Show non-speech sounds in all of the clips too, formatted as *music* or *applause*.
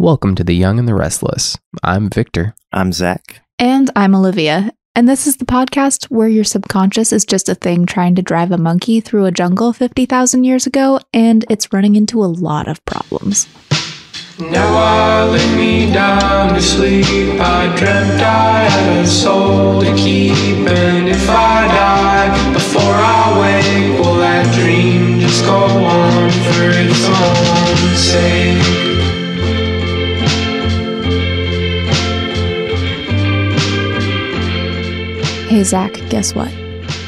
Welcome to The Jung and the Restless. I'm Victor. I'm Zach. And I'm Olivia. And this is the podcast where your subconscious is just a thing trying to drive a monkey through a jungle 50,000 years ago, and it's running into a lot of problems. Now I lay me down to sleep. I dreamt I had a soul to keep, and if I die before I wake, will that dream just go on for its own Hey, Zach, guess what?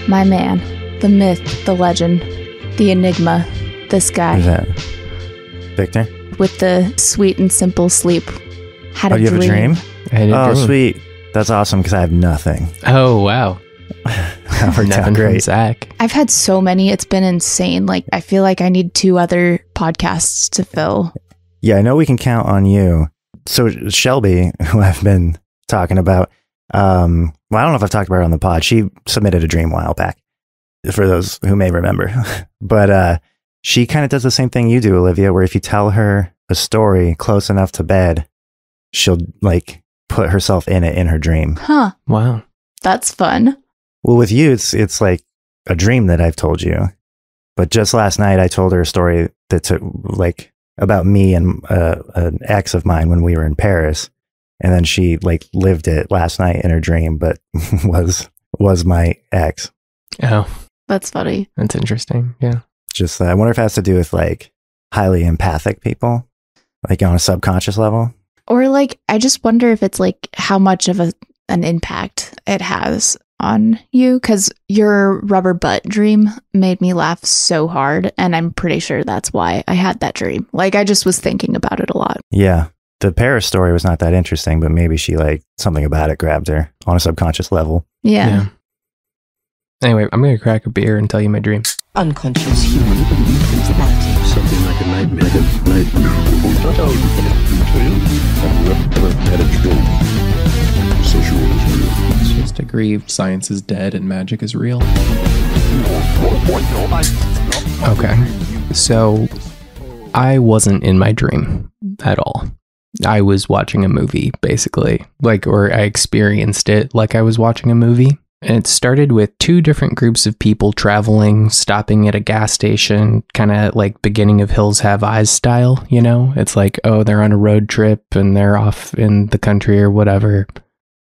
My man, the myth, the legend, the enigma, this guy. Who's that? Victor? with the sweet and simple sleep had Oh, a you dream. have a dream? I had a Oh, dream. sweet. That's awesome because I have nothing. Oh, wow. *laughs* That worked Nothing out from great. Zach. I've had so many, it's been insane. Like, I feel like I need two other podcasts to fill. Yeah, I know we can count on you. So Shelby, *laughs* who I've been talking about, um, well, I don't know if I've talked about her on the pod. She submitted a dream a while back, for those who may remember. *laughs* but uh, she kind of does the same thing you do, Olivia, where if you tell her a story close enough to bed, she'll like put herself in it in her dream. Huh, Wow. that's fun. Well, with you, it's it's like a dream that I've told you. But just last night, I told her a story that's uh, like about me and uh, an ex of mine when we were in Paris, and then she like lived it last night in her dream, but *laughs* was was my ex. Oh, That's funny. that's interesting. Yeah. Just uh, I wonder if it has to do with like highly empathic people, like on a subconscious level. Or like, I just wonder if it's like how much of a an impact it has on you because your rubber butt dream made me laugh so hard, and I'm pretty sure that's why I had that dream. Like, I just was thinking about it a lot. Yeah. The Paris story was not that interesting, but maybe she like something about it grabbed her on a subconscious level. Yeah. Anyway, I'm going to crack a beer and tell you my dream. unconscious human personality. Something like a nightmare. Nightmare. Not only can it be I've never had a dream. So sure it's real. Just agree science is dead and magic is real. Okay. So I wasn't in my dream at all. I was watching a movie, basically, like, or I experienced it like I was watching a movie. And it started with two different groups of people traveling, stopping at a gas station, kind of like beginning of Hills Have Eyes style, you know? It's like, oh, they're on a road trip and they're off in the country or whatever.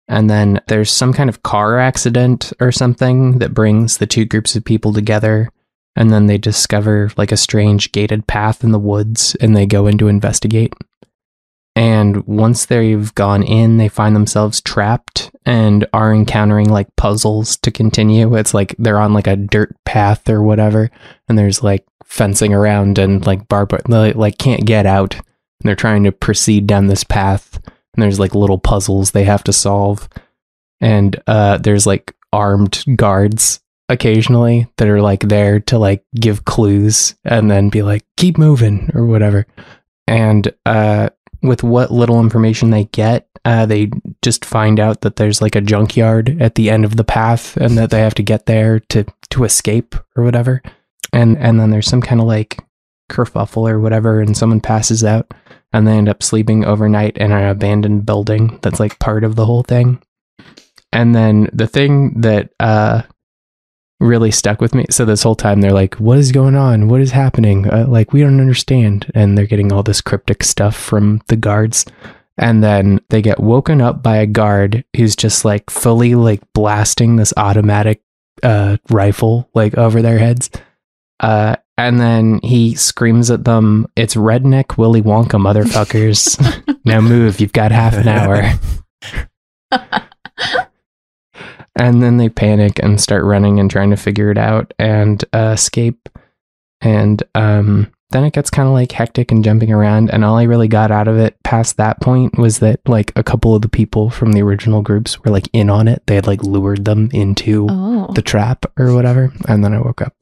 And then there's some kind of car accident or something that brings the two groups of people together and then they discover like a strange gated path in the woods and they go in to investigate. And once they've gone in, they find themselves trapped and are encountering like puzzles to continue. It's like they're on like a dirt path or whatever, and there's like fencing around and like barb they like can't get out. And they're trying to proceed down this path, and there's like little puzzles they have to solve. And uh, there's like armed guards occasionally that are like there to like give clues and then be like keep moving or whatever and uh with what little information they get uh they just find out that there's like a junkyard at the end of the path and that they have to get there to to escape or whatever. And and then there's some kind of like kerfuffle or whatever and someone passes out and they end up sleeping overnight in an abandoned building that's like part of the whole thing. And then the thing that uh really stuck with me. So this whole time they're like, "What is going on? What is happening? Uh, like we don't understand." And they're getting all this cryptic stuff from the guards. And then they get woken up by a guard who's just like fully like blasting this automatic uh, rifle like over their heads. Uh, and then he screams at them, "It's redneck Willy Wonka, motherfuckers! *laughs* now move! You've got half an hour." *laughs* and then they panic and start running and trying to figure it out and uh, escape and um, then it gets kind of like hectic and jumping around and all i really got out of it past that point was that like a couple of the people from the original groups were like in on it they had like lured them into Oh. the trap or whatever and then i woke up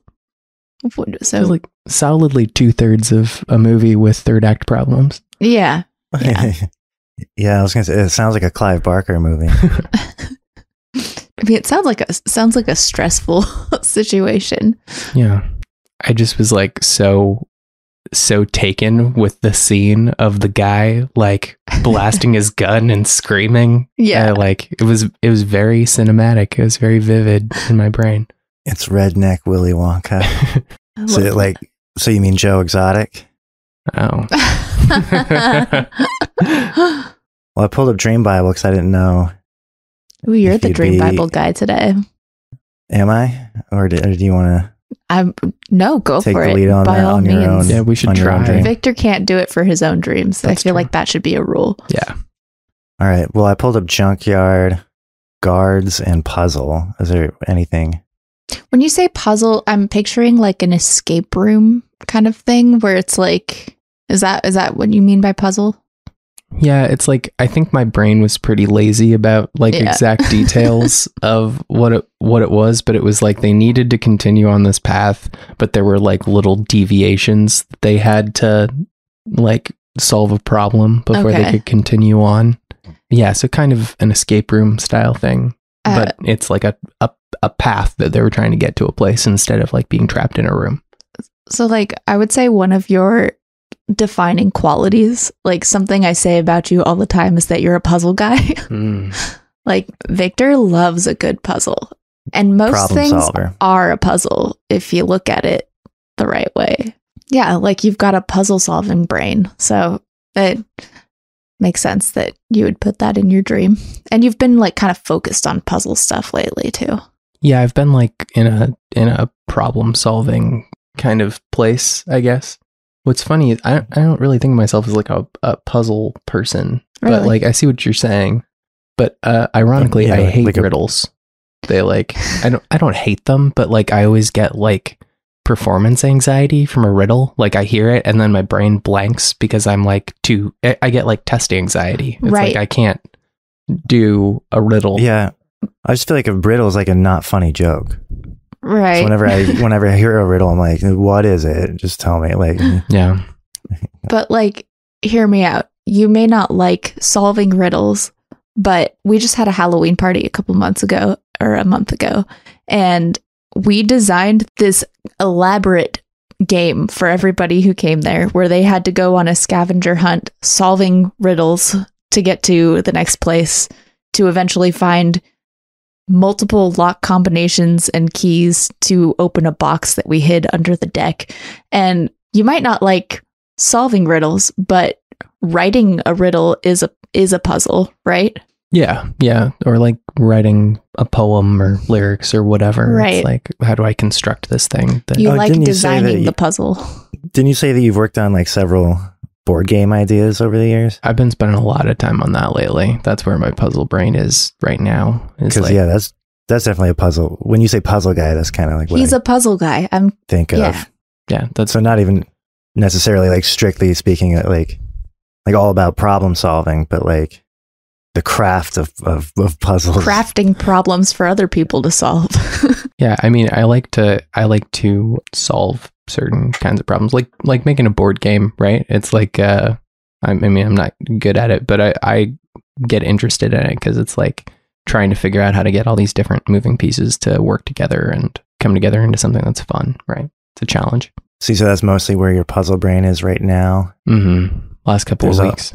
What- it so, was like solidly two-thirds of a movie with third act problems yeah. Yeah. *laughs* yeah, I was gonna say it sounds like a Clive Barker movie. *laughs* I mean, it sounds like a sounds like a stressful *laughs* situation. Yeah. I just was like so so taken with the scene of the guy like *laughs* blasting his gun and screaming. Yeah. Uh, like it was it was very cinematic. It was very vivid in my brain. It's redneck Willy Wonka. *laughs* So love like, so you mean Joe Exotic? Oh. Well, I pulled up Dream Bible because I didn't know. Ooh, you're the Dream be- Bible guy today. Am I, or do, or do you want to? I'm no go Take for the it lead on by that all on your means. own. Yeah, we should on your own try. Victor can't do it for his own dreams. That's I feel true. like that should be a rule. Yeah. All right. Well, I pulled up Junkyard, Guards, and Puzzle. Is there anything? When you say puzzle, I'm picturing like an escape room kind of thing where it's like is that is that what you mean by puzzle? Yeah, it's like I think my brain was pretty lazy about like Yeah. exact *laughs* details of what it what it was, but it was like they needed to continue on this path, but there were like little deviations that they had to like solve a problem before Okay. they could continue on. Yeah, so kind of an escape room style thing, Uh, but it's like a, a a path that they were trying to get to a place instead of like being trapped in a room. So, like, I would say one of your defining qualities, like something I say about you all the time, is that you're a puzzle guy. *laughs* Hmm. like, Victor loves a good puzzle. And most Problem things solver. are a puzzle if you look at it the right way. Yeah, like you've got a puzzle solving brain. So it makes sense that you would put that in your dream. And you've been like kind of focused on puzzle stuff lately too. Yeah, I've been like in a in a problem solving kind of place, I guess. What's funny is I don't, I don't really think of myself as like a, a puzzle person, but like I see what you're saying. But uh, ironically, Yeah, I hate like a- riddles. *laughs* They like I don't I don't hate them, but like I always get like performance anxiety from a riddle. Like I hear it and then my brain blanks because I'm like too I I get like test anxiety. It's Right. like I can't do a riddle. Yeah. I just feel like a riddle is like a not funny joke. Right. So whenever I *laughs* whenever I hear a riddle, I'm like, "What is it?" Just tell me. Like, *laughs* Yeah. But like, hear me out. You may not like solving riddles, but we just had a Halloween party a couple months ago or a month ago, and we designed this elaborate game for everybody who came there where they had to go on a scavenger hunt solving riddles to get to the next place to eventually find multiple lock combinations and keys to open a box that we hid under the deck. And you might not like solving riddles, but writing a riddle is a is a puzzle, right? Yeah, yeah, or like writing a poem or lyrics or whatever. Right. It's like, how do I construct this thing? That, You Oh, like didn't you say that designing you- the puzzle. *laughs* didn't you say that you've worked on like several board game ideas over the years? I've been spending a lot of time on that lately. That's where my puzzle brain is right now. Because like, yeah, that's that's definitely a puzzle. When you say puzzle guy, that's kind of like what He's I a puzzle guy. I'm think yeah. of. yeah, that's So not even necessarily like strictly speaking, uh, like like all about problem solving, but like the craft of of, of puzzles. crafting problems for other people to solve. *laughs* yeah. I mean, I like to I like to solve certain kinds of problems, like like making a board game. Right? It's like uh, I, I mean, I'm not good at it, but I I get interested in it because it's like trying to figure out how to get all these different moving pieces to work together and come together into something that's fun. Right? It's a challenge. See, so that's mostly where your puzzle brain is right now. Mm-hmm. Last couple There's of a- weeks.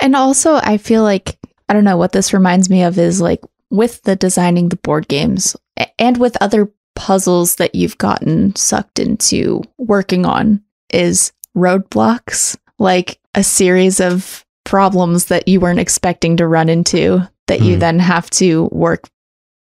and also I feel like I don't know what this reminds me of is like with the designing the board games and with other puzzles that you've gotten sucked into working on is roadblocks, like a series of problems that you weren't expecting to run into that you Hmm. then have to work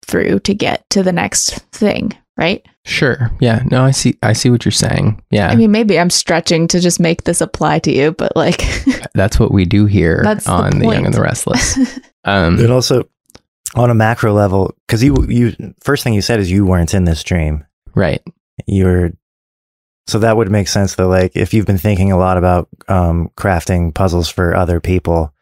through to get to the next thing, right? Sure. Yeah. No, I see. I see what you're saying. Yeah. I mean, maybe I'm stretching to just make this apply to you, but like, *laughs* that's what we do here That's the on the, Jung and the Restless. *laughs* Um, And also on a macro level, because you you first thing you said is you weren't in this dream. right. You were so that would make sense that like if you've been thinking a lot about um, crafting puzzles for other people,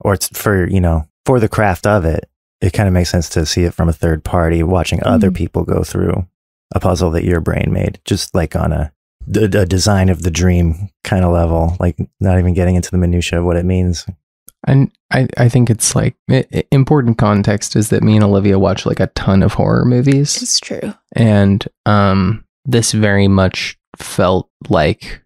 or it's for you know for the craft of it, it kind of makes sense to see it from a third party, watching other Mhm. people go through a puzzle that your brain made, just like on a a a design of the dream kind of level, like not even getting into the minutia of what it means. And I, I think it's like i- i- important context is that me and Olivia watch like a ton of horror movies, it's true. and um, this very much felt like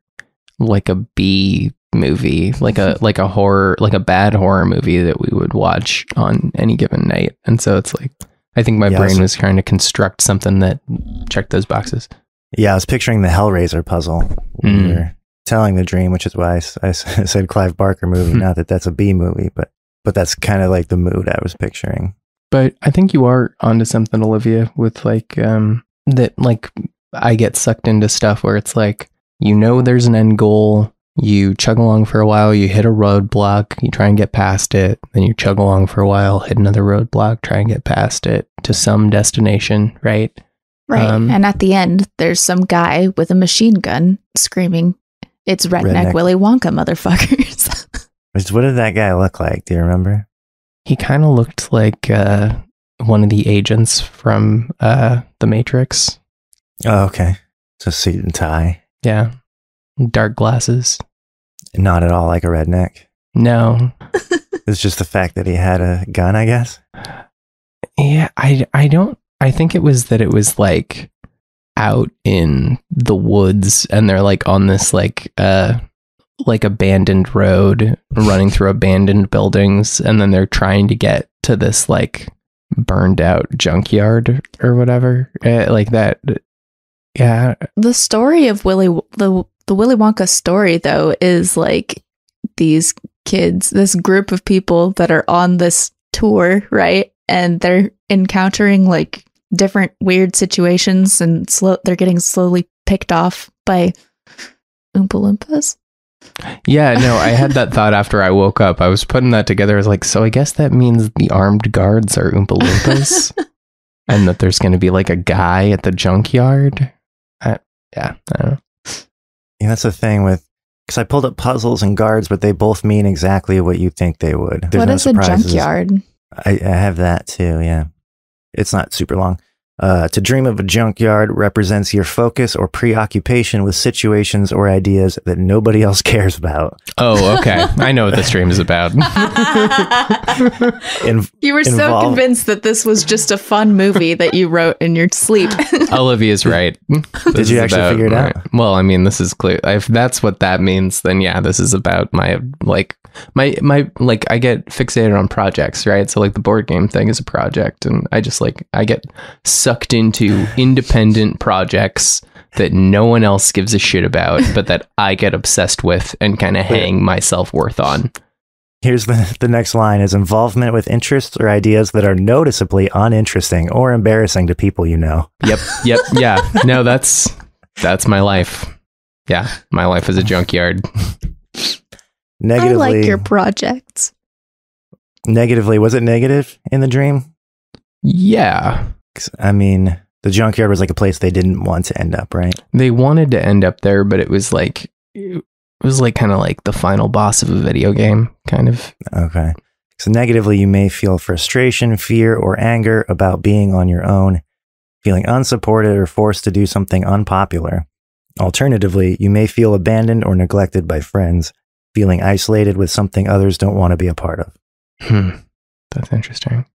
like a B movie, like a *laughs* like a horror, like a bad horror movie that we would watch on any given night. And so it's like I think my Yeah, brain was trying to construct something that checked those boxes. Yeah, I was picturing the Hellraiser puzzle when Mm. You were telling the dream, which is why I, I *laughs* said Clive Barker movie. Hmm. Not that that's a B movie, but but that's kind of like the mood I was picturing. But I think you are onto something, Olivia, with like um that like I get sucked into stuff where it's like you know there's an end goal, you chug along for a while, you hit a roadblock, you try and get past it, then you chug along for a while, hit another roadblock, try and get past it to some destination, right? Right. Um, and at the end, there's some guy with a machine gun screaming, It's redneck, Redneck. Willy Wonka, motherfuckers. *laughs* Which- What did that guy look like? Do you remember? He kind of looked like uh one of the agents from uh The Matrix. Oh, okay. So suit and tie. Yeah. Dark glasses. Not at all like a redneck. No, *laughs* It's just the fact that he had a gun, I guess. Yeah, I I don't I think it was that it was like out in the woods and they're like on this like uh like abandoned road *laughs* running through abandoned buildings and then they're trying to get to this like burned out junkyard or whatever uh, like that yeah the story of Willy the the Willy Wonka story though is like these kids, this group of people that are on this tour, right? And they're encountering like different weird situations and slow they're getting slowly picked off by Oompa Loompas. yeah no i had that thought after i woke up i was putting that together i was like so i guess that means the armed guards are oompa loompas *laughs* and that there's going to be like a guy at the junkyard. I, yeah, I don't know. Yeah, that's the thing with because I pulled up puzzles and guards, but they both mean exactly what you think they would. There's what no is a surprises. junkyard? I, I have that too. Yeah, it's not super long. Uh, to dream of a junkyard represents your focus or preoccupation with situations or ideas that nobody else *laughs* cares about. Oh, okay. I know what this dream is about. *laughs* In, you were so convinced that this was just a fun movie that you wrote in your sleep. *laughs* Olivia's right. This you is actually figure it out? Well, I mean, this is clear. If that's what that means, then yeah, this is about my like my my like I get fixated on projects, right? So like the board game thing is a project, and I just like I get sucked into *laughs* independent projects that no one else gives a shit about, but that *laughs* I get obsessed with and kind of hang my self worth on. here's the, *laughs* the next line is involvement with interests or ideas that are noticeably uninteresting or embarrassing to people you know. Yep, yep, yeah. No, that's that's my life. Yeah, my life is a junkyard. I like your projects. negatively, was it negative in the dream? Yeah. I mean, the junkyard was like a place they didn't want to end up, right? They wanted to end up there, but it was like it was like kind of like the final boss of a video game, kind of. Okay. So negatively, you may feel frustration, fear, or anger about being on your own, feeling unsupported or forced to do something unpopular. Alternatively, you may feel abandoned or neglected by friends, feeling isolated with something others don't want to be a part of. Hmm. That's interesting.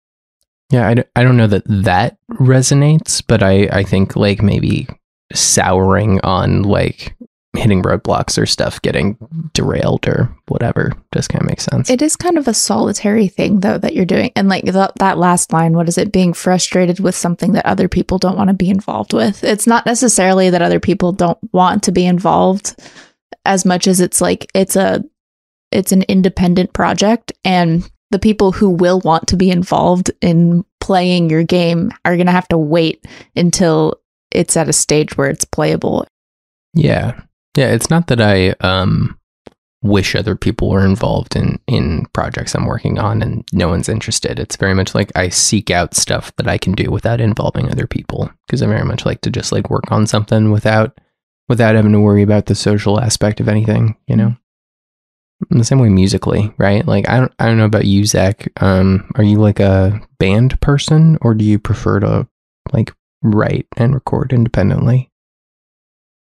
Yeah, I, d- I don't know that that resonates, but I, I think like maybe souring on like hitting roadblocks or stuff getting derailed or whatever just kind of makes sense. It is kind of a solitary thing, though, that you're doing. And like th- that last line, what is it? Being frustrated with something that other people don't want to be involved with. It's not necessarily that other people don't want to be involved as much as it's like it's a it's an independent project and the people who will want to be involved in playing your game are going to have to wait until it's at a stage where it's playable. Yeah. Yeah, it's not that I um wish other people were involved in in projects I'm working on and no one's interested. It's very much like I seek out stuff that I can do without involving other people because I very much like to just like work on something without without having to worry about the social aspect of anything, you know. In the same way musically, right? Like I don't I don't know about you, Zach. Um, are you like a band person or do you prefer to like write and record independently?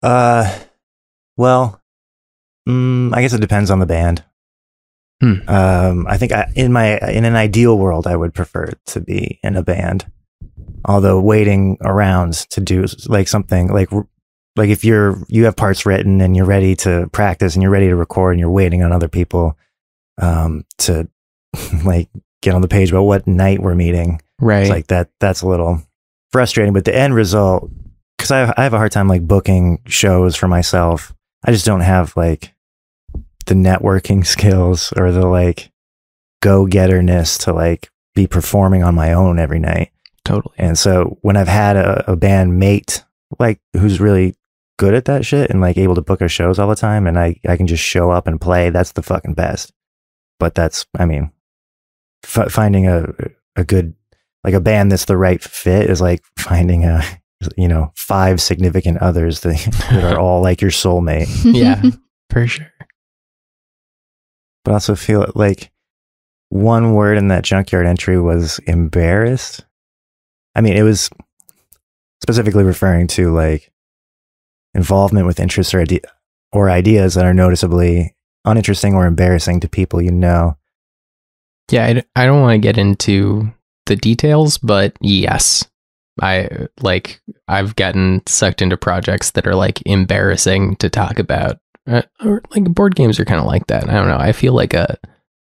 Uh, well, mm, I guess it depends on the band. Hmm. Um, I think I, in my in an ideal world, I would prefer to be in a band. Although waiting around to do like something like like if you're you have parts written and you're ready to practice and you're ready to record and you're waiting on other people um to *laughs* like get on the page about what night we're meeting Right. it's like that that's a little frustrating but the end result because I, I have a hard time like booking shows for myself i just don't have like the networking *laughs* skills or the like go-getterness to like be performing on my own every night totally. and so when I've had a, a band mate like who's really good at that shit and like able to book our shows all the time and I, I can just show up and play, that's the fucking best. But that's, I mean, f- finding a, a good, like a band that's the right fit is like *laughs* finding a, you know, five significant others that, *laughs* that are all like your soulmate. *laughs* Yeah. For sure. But also feel like one word in that junkyard entry was embarrassed. I mean, it was specifically referring to like involvement with interests or, ide- or ideas that are noticeably uninteresting or embarrassing to people you know. Yeah, I, d- I don't want to get into the details, but yes, I like I've gotten sucked into projects that are like embarrassing to talk about, uh, or like board games are kind of like that. I don't know. I feel like a,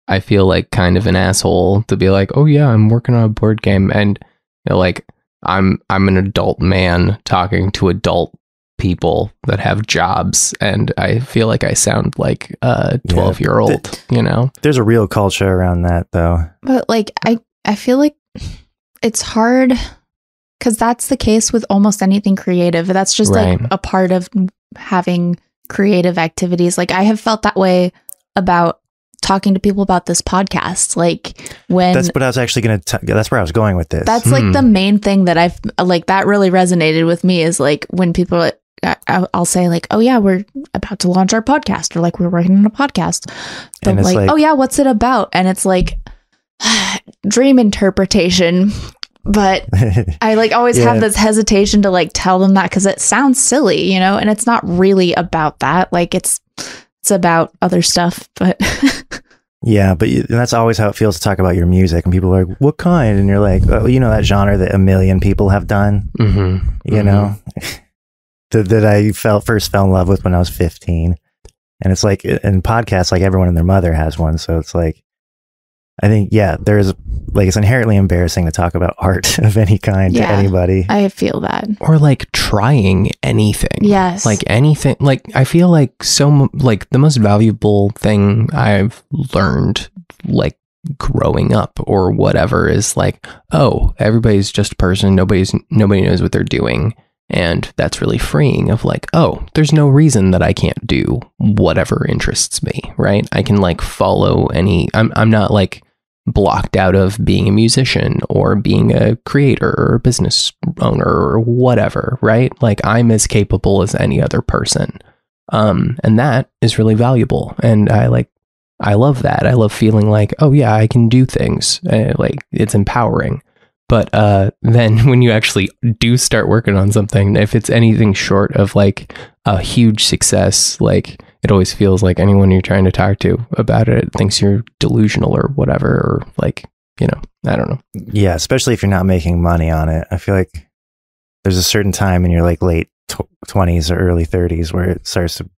I feel like kind of an asshole to be like, oh yeah, I'm working on a board game, and you know, like I'm I'm an adult man talking to adult people that have jobs, and I feel like I sound like a Yeah. twelve year old. You know? There's a real culture around that though. But like I I feel like it's hard cuz that's the case with almost anything creative. That's just like a part of having creative activities. Like I have felt that way about talking to people about this podcast. Like when That's what I was actually going to, that's where I was going with this. that's Hmm. like the main thing that I've like that really resonated with me is like when people I- I- I'll say like, oh yeah, we're about to launch our podcast, or like we're working on a podcast, but like, like- oh yeah, what's it about? And it's like *sighs* dream interpretation. But *laughs* I like always Yeah. have this hesitation to like tell them that because it sounds silly, you know, and it's not really about that. Like it's it's about other stuff, but *laughs* Yeah, but you, that's always how it feels to talk about your music, and people are like, "What kind?" And you're like, "Oh, you know that genre that a million people have done." Mm-hmm. You know, *laughs* that, that I felt first fell in love with when I was 15, and it's like in podcasts, like everyone and their mother has one, so it's like, I think, yeah, there's like it's inherently embarrassing to talk about art *laughs* of any kind Yeah. to anybody. I feel that. or like trying anything. Yes. Like anything. Like I feel like so like the most valuable thing I've learned like growing up or whatever is like oh everybody's just a person nobody's nobody knows what they're doing and that's really freeing of like oh there's no reason that I can't do whatever interests me right I can like follow any I'm I'm not like blocked out of being a musician or being a creator or a business owner or whatever, right? Like I'm as capable as any other person. Um, and that is really valuable. And I like, I love that. I love feeling like, oh yeah, I can do things. Uh, like it's empowering. But uh, then *laughs* when you actually do start working on something, if it's anything short of like a huge success, like it always feels like anyone you're trying to talk to about it thinks you're delusional or whatever, or like, you know, I don't know. Yeah, especially if you're not making money on it. I feel like there's a certain time in your like late tw- 20s or early 30s where it starts to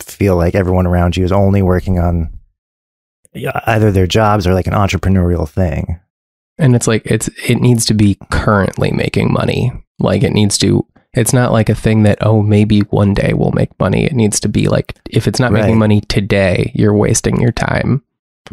feel like everyone around you is only working on either their jobs or like an entrepreneurial thing. And it's like it's it needs to be currently making money. Like it needs to it's not like a thing that oh maybe one day we'll make money. It needs to be like if it's not Right. making money today, you're wasting your time.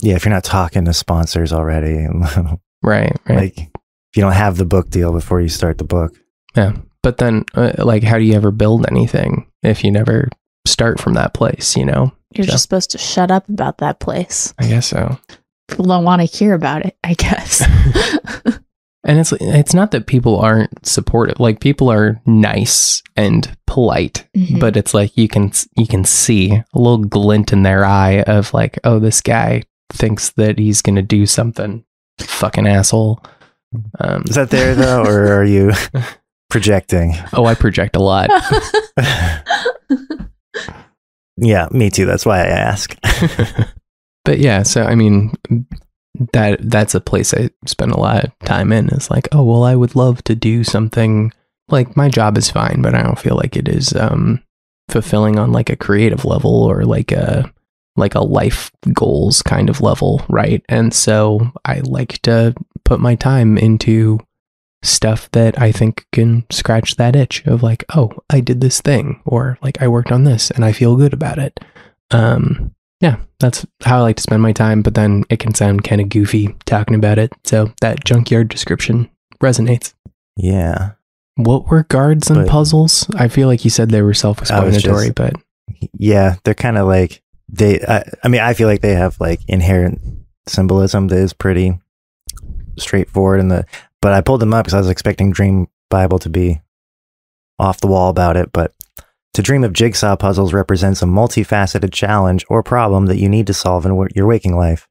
Yeah, if you're not talking to sponsors already, *laughs* Right. Right. like if you don't have the book deal before you start the book. Yeah. But then uh, like how do you ever build anything if you never start from that place, you know? You're Yeah. just supposed to shut up about that place. I guess so. People don't want to hear about it, I guess. *laughs* And it's it's not that people aren't supportive. Like people are nice and polite, Mhm. but it's like you can you can see a little glint in their eye of like, oh, this guy thinks that he's gonna do something. Fucking asshole. Um, Is that there though, or are you *laughs* projecting? oh, I project a lot. *laughs* yeah, me too. That's why I ask. But yeah, so I mean that that's a place I spend a lot of time in is like, oh well I would love to do something like my job is fine, but I don't feel like it is um fulfilling on like a creative level or like a like a life goals kind of level, right? And so I like to put my time into stuff that I think can scratch that itch of like, oh, I did this thing or like I worked on this and I feel good about it. Um yeah, that's how I like to spend my time, but then it can sound kind of goofy talking about it. So that junkyard description resonates. Yeah. What were guards and But- puzzles? I feel like you said they were self-explanatory, but Yeah. They're kind of like, they, I, I mean, I feel like they have like inherent symbolism that is pretty straightforward in the, but I pulled them up because I was expecting Dream Bible to be off the wall about it. But to dream of jigsaw puzzles represents a multifaceted challenge or problem that you need to solve in your waking life.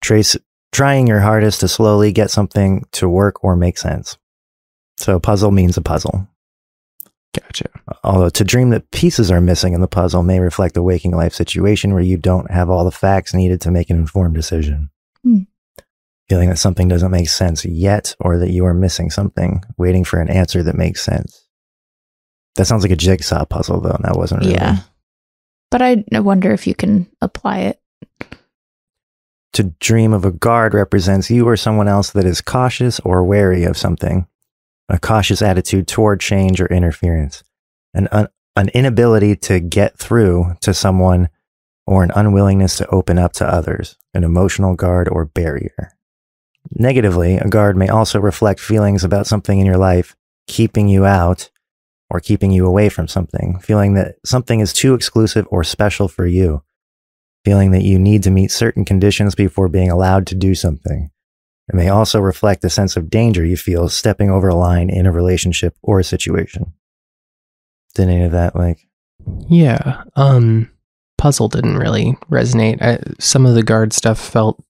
Trace trying your hardest to slowly get something to work or make sense. So puzzle means a puzzle. gotcha. Although to dream that pieces are missing in the puzzle may reflect a waking life situation where you don't have all the facts needed to make an informed decision. Hmm. Feeling that something doesn't make sense yet or that you are missing something, waiting for an answer that makes sense. That sounds like a jigsaw puzzle though, and that wasn't really. Yeah. But I wonder if you can apply it. To dream of a guard represents you or someone else that is cautious or wary of something, a cautious attitude toward change or interference, an, un- an inability to get through to someone, or an unwillingness to open up to others, an emotional guard or barrier. Negatively, a guard may also reflect feelings about something in your life, keeping you out or keeping you away from something, feeling that something is too exclusive or special for you feeling that you need to meet certain conditions before being allowed to do something. It may also reflect a sense of danger you feel stepping over a line in a relationship or a situation. Did any of that like Yeah. Um puzzle didn't really resonate. I, some of the guard stuff felt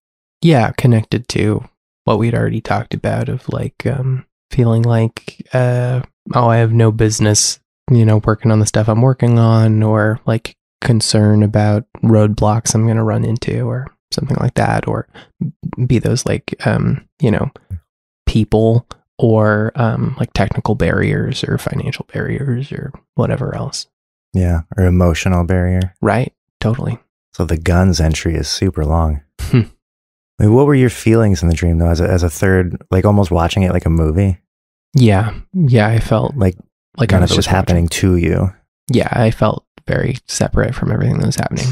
yeah, connected to what we'd already talked about of like um feeling like uh oh, I have no business, you know, working on the stuff I'm working on or like concern about roadblocks I'm going to run into or something like that or be those like um, you know, people or um like technical barriers or financial barriers or whatever else. yeah, or emotional barrier? Right? Totally. So the guns entry is super long. Hmm. I mean, what were your feelings in the dream though as a, as a third like almost watching it like a movie? Yeah. Yeah, I felt Like like I none was of it was just watching- happening to you. Yeah, I felt very separate from everything that was happening.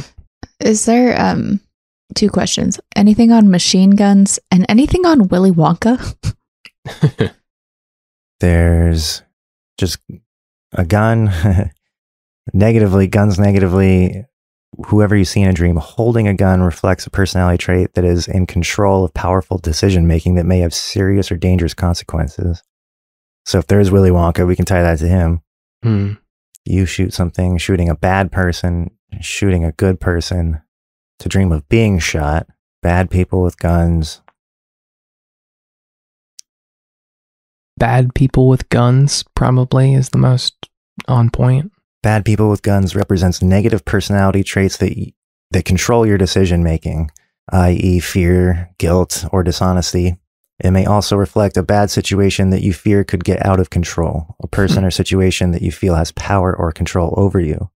Is there um two questions? Anything on machine guns and anything on Willy Wonka? *laughs* there's just a gun *laughs* negatively guns negatively whoever you see in a dream holding a gun reflects a personality trait that is in control of powerful decision making that may have serious or dangerous consequences so if there's willy wonka we can tie that to him Hmm. you shoot something shooting a bad person shooting a good person to dream of being shot bad people with guns Bad people with guns probably is the most on point. Bad people with guns represents negative personality traits that that control your decision making, i.e., fear, guilt, or dishonesty. It may also reflect a bad situation that you fear could get out of control, a person or situation that you feel has power or control over you,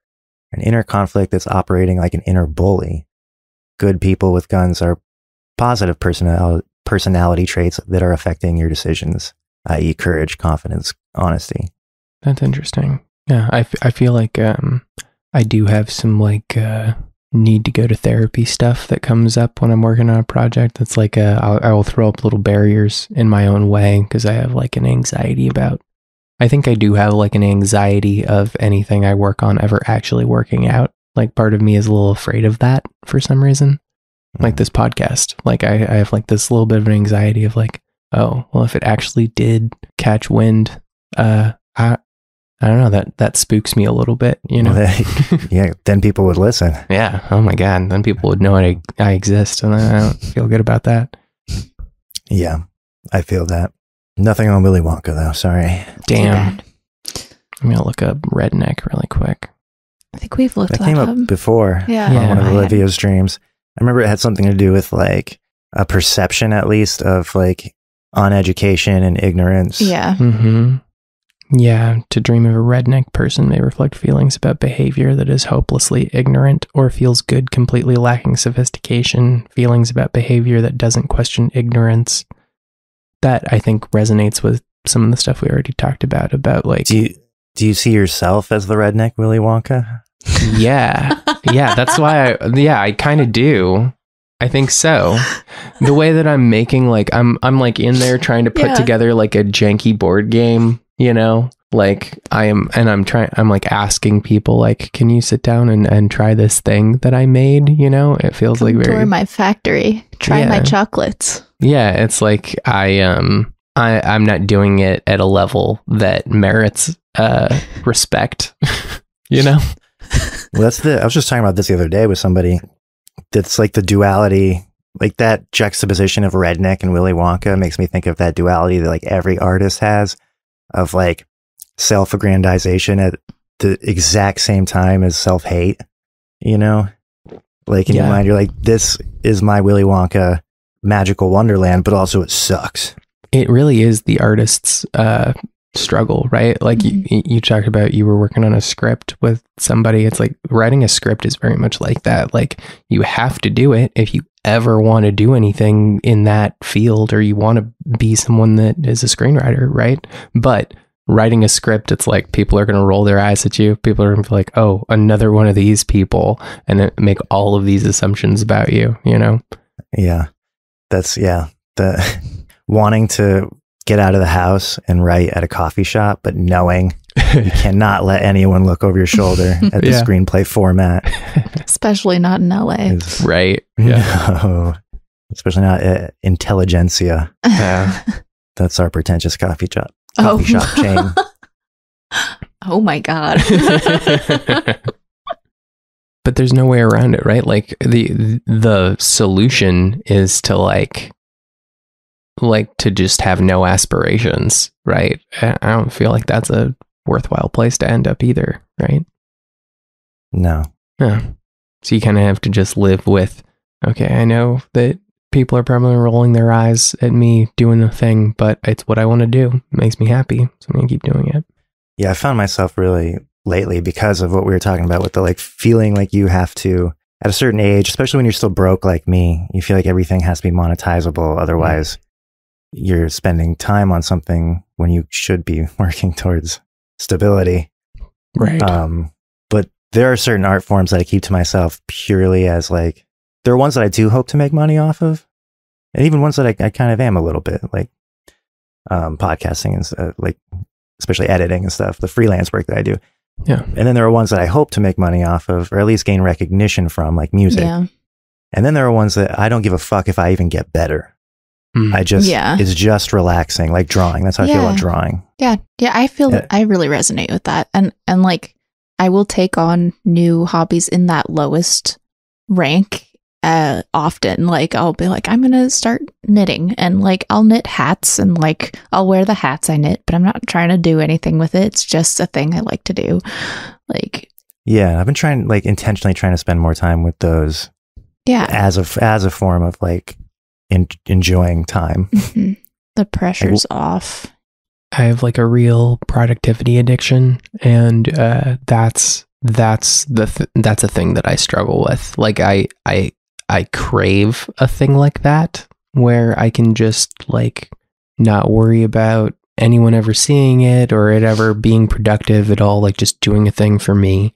an inner conflict that's operating like an inner bully. Good people with guns are positive personality personality traits that are affecting your decisions, i.e., courage, confidence, honesty. That's interesting. Yeah, I, f- I feel like um I do have some like uh need to go to therapy stuff that comes up when I'm working on a project. That's like uh, I'll, I will throw up little barriers in my own way because I have like an anxiety about. I think I do have like an anxiety of anything I work on ever actually working out. Like part of me is a little afraid of that for some reason. Like Mm. this podcast, like I, I have like this little bit of an anxiety of like, oh, well, if it actually did catch wind, uh, I, I don't know that that spooks me a little bit, you know. *laughs* Yeah, then people would listen. yeah. Oh my god. Then people would know I I exist, and I don't feel good about that. Yeah, I feel that. Nothing on Willy Wonka though. Sorry, Damn. I'm gonna look up redneck really quick. I think we've looked that that, came up. up before Yeah. Yeah. on one of I Olivia's dreams. I remember it had something to do with like a perception, at least, of like uneducation and ignorance. Yeah. Mm-hmm. Yeah, to dream of a redneck person may reflect feelings about behavior that is hopelessly ignorant or feels good, completely lacking sophistication, feelings about behavior that doesn't question ignorance. That I think resonates with some of the stuff we already talked about about like Do you do you see yourself as the redneck Willy Wonka? yeah. Yeah, that's why I yeah, I kind of do. I think so. The way that I'm making like I'm I'm like in there trying to put Yeah. together like a janky board game, you know? Like I am and I'm trying I'm like asking people like can you sit down and and try this thing that I made, you know? It feels like Come very tour my factory. Try my chocolates. Yeah, it's like I um I I'm not doing it at a level that merits uh *laughs* respect, *laughs* you know? Well, that's the. I was just talking about this the other day with somebody. That's like the duality, like that juxtaposition of redneck and Willy Wonka makes me think of that duality that like every artist has of like self-aggrandization at the exact same time as self-hate. You know, like in your mind, you're like, this is my Willy Wonka magical wonderland, but also it sucks. it really is the artist's uh struggle right? Like you, mm-hmm. you talked about you were working on a script with somebody. It's like writing a script is very much like that. Like you have to do it if you ever want to do anything in that field or you want to be someone that is a screenwriter right? But writing a script it's like people are going to roll their eyes at you. People are going to be like oh another one of these people and then make all of these assumptions about you you know? Yeah. That's yeah. The *laughs* wanting to get out of the house and write at a coffee shop, but knowing you *laughs* cannot let anyone look over your shoulder *laughs* at the Yeah. screenplay format *laughs* Especially not in LA. is right no, especially not uh, intelligentsia. yeah That's our pretentious coffee shop Oh. coffee shop chain. oh my God. but there's no way around it right like the the solution is to like like to just have no aspirations right? I don't feel like that's a worthwhile place to end up either right? No, yeah. So you kind of have to just live with okay i know that people are probably rolling their eyes at me doing the thing but it's what i want to do. It makes me happy so i'm gonna keep doing it. Yeah, I found myself really lately because of what we were talking about with the like feeling like you have to at a certain age, especially when you're still broke like me, you feel like everything has to be monetizable. Otherwise, you're spending time on something when you should be *laughs* working towards stability. right Um, but there are certain art forms that I keep to myself purely as like, there are ones that I do hope to make money off of, and even ones that I, I kind of am a little bit like um, podcasting and uh, like, especially editing and stuff, the freelance work that I do. Yeah. And then there are ones that I hope to make money off of, or at least gain recognition from, like music. yeah. And then there are ones that I don't give a fuck if I even get better. Mm. I just, Yeah. it's just relaxing, like drawing. That's how I feel about drawing. Yeah. Yeah. I feel Yeah. I really resonate with that. And and like I will take on new hobbies in that lowest rank uh often. Like I'll be like, I'm gonna start knitting and like I'll knit hats and like I'll wear the hats I knit, but I'm not trying to do anything with it. It's just a thing I like to do. Like Yeah. I've been trying, like, intentionally trying to spend more time with those yeah. as a as a form of like in, enjoying time. Mhm. The pressure's off. I have like a real productivity addiction, and uh, that's that's the th- that's a thing that I struggle with. Like I I I crave a thing like that where I can just like not worry about anyone ever seeing it or it ever being productive at all. Like just doing a thing for me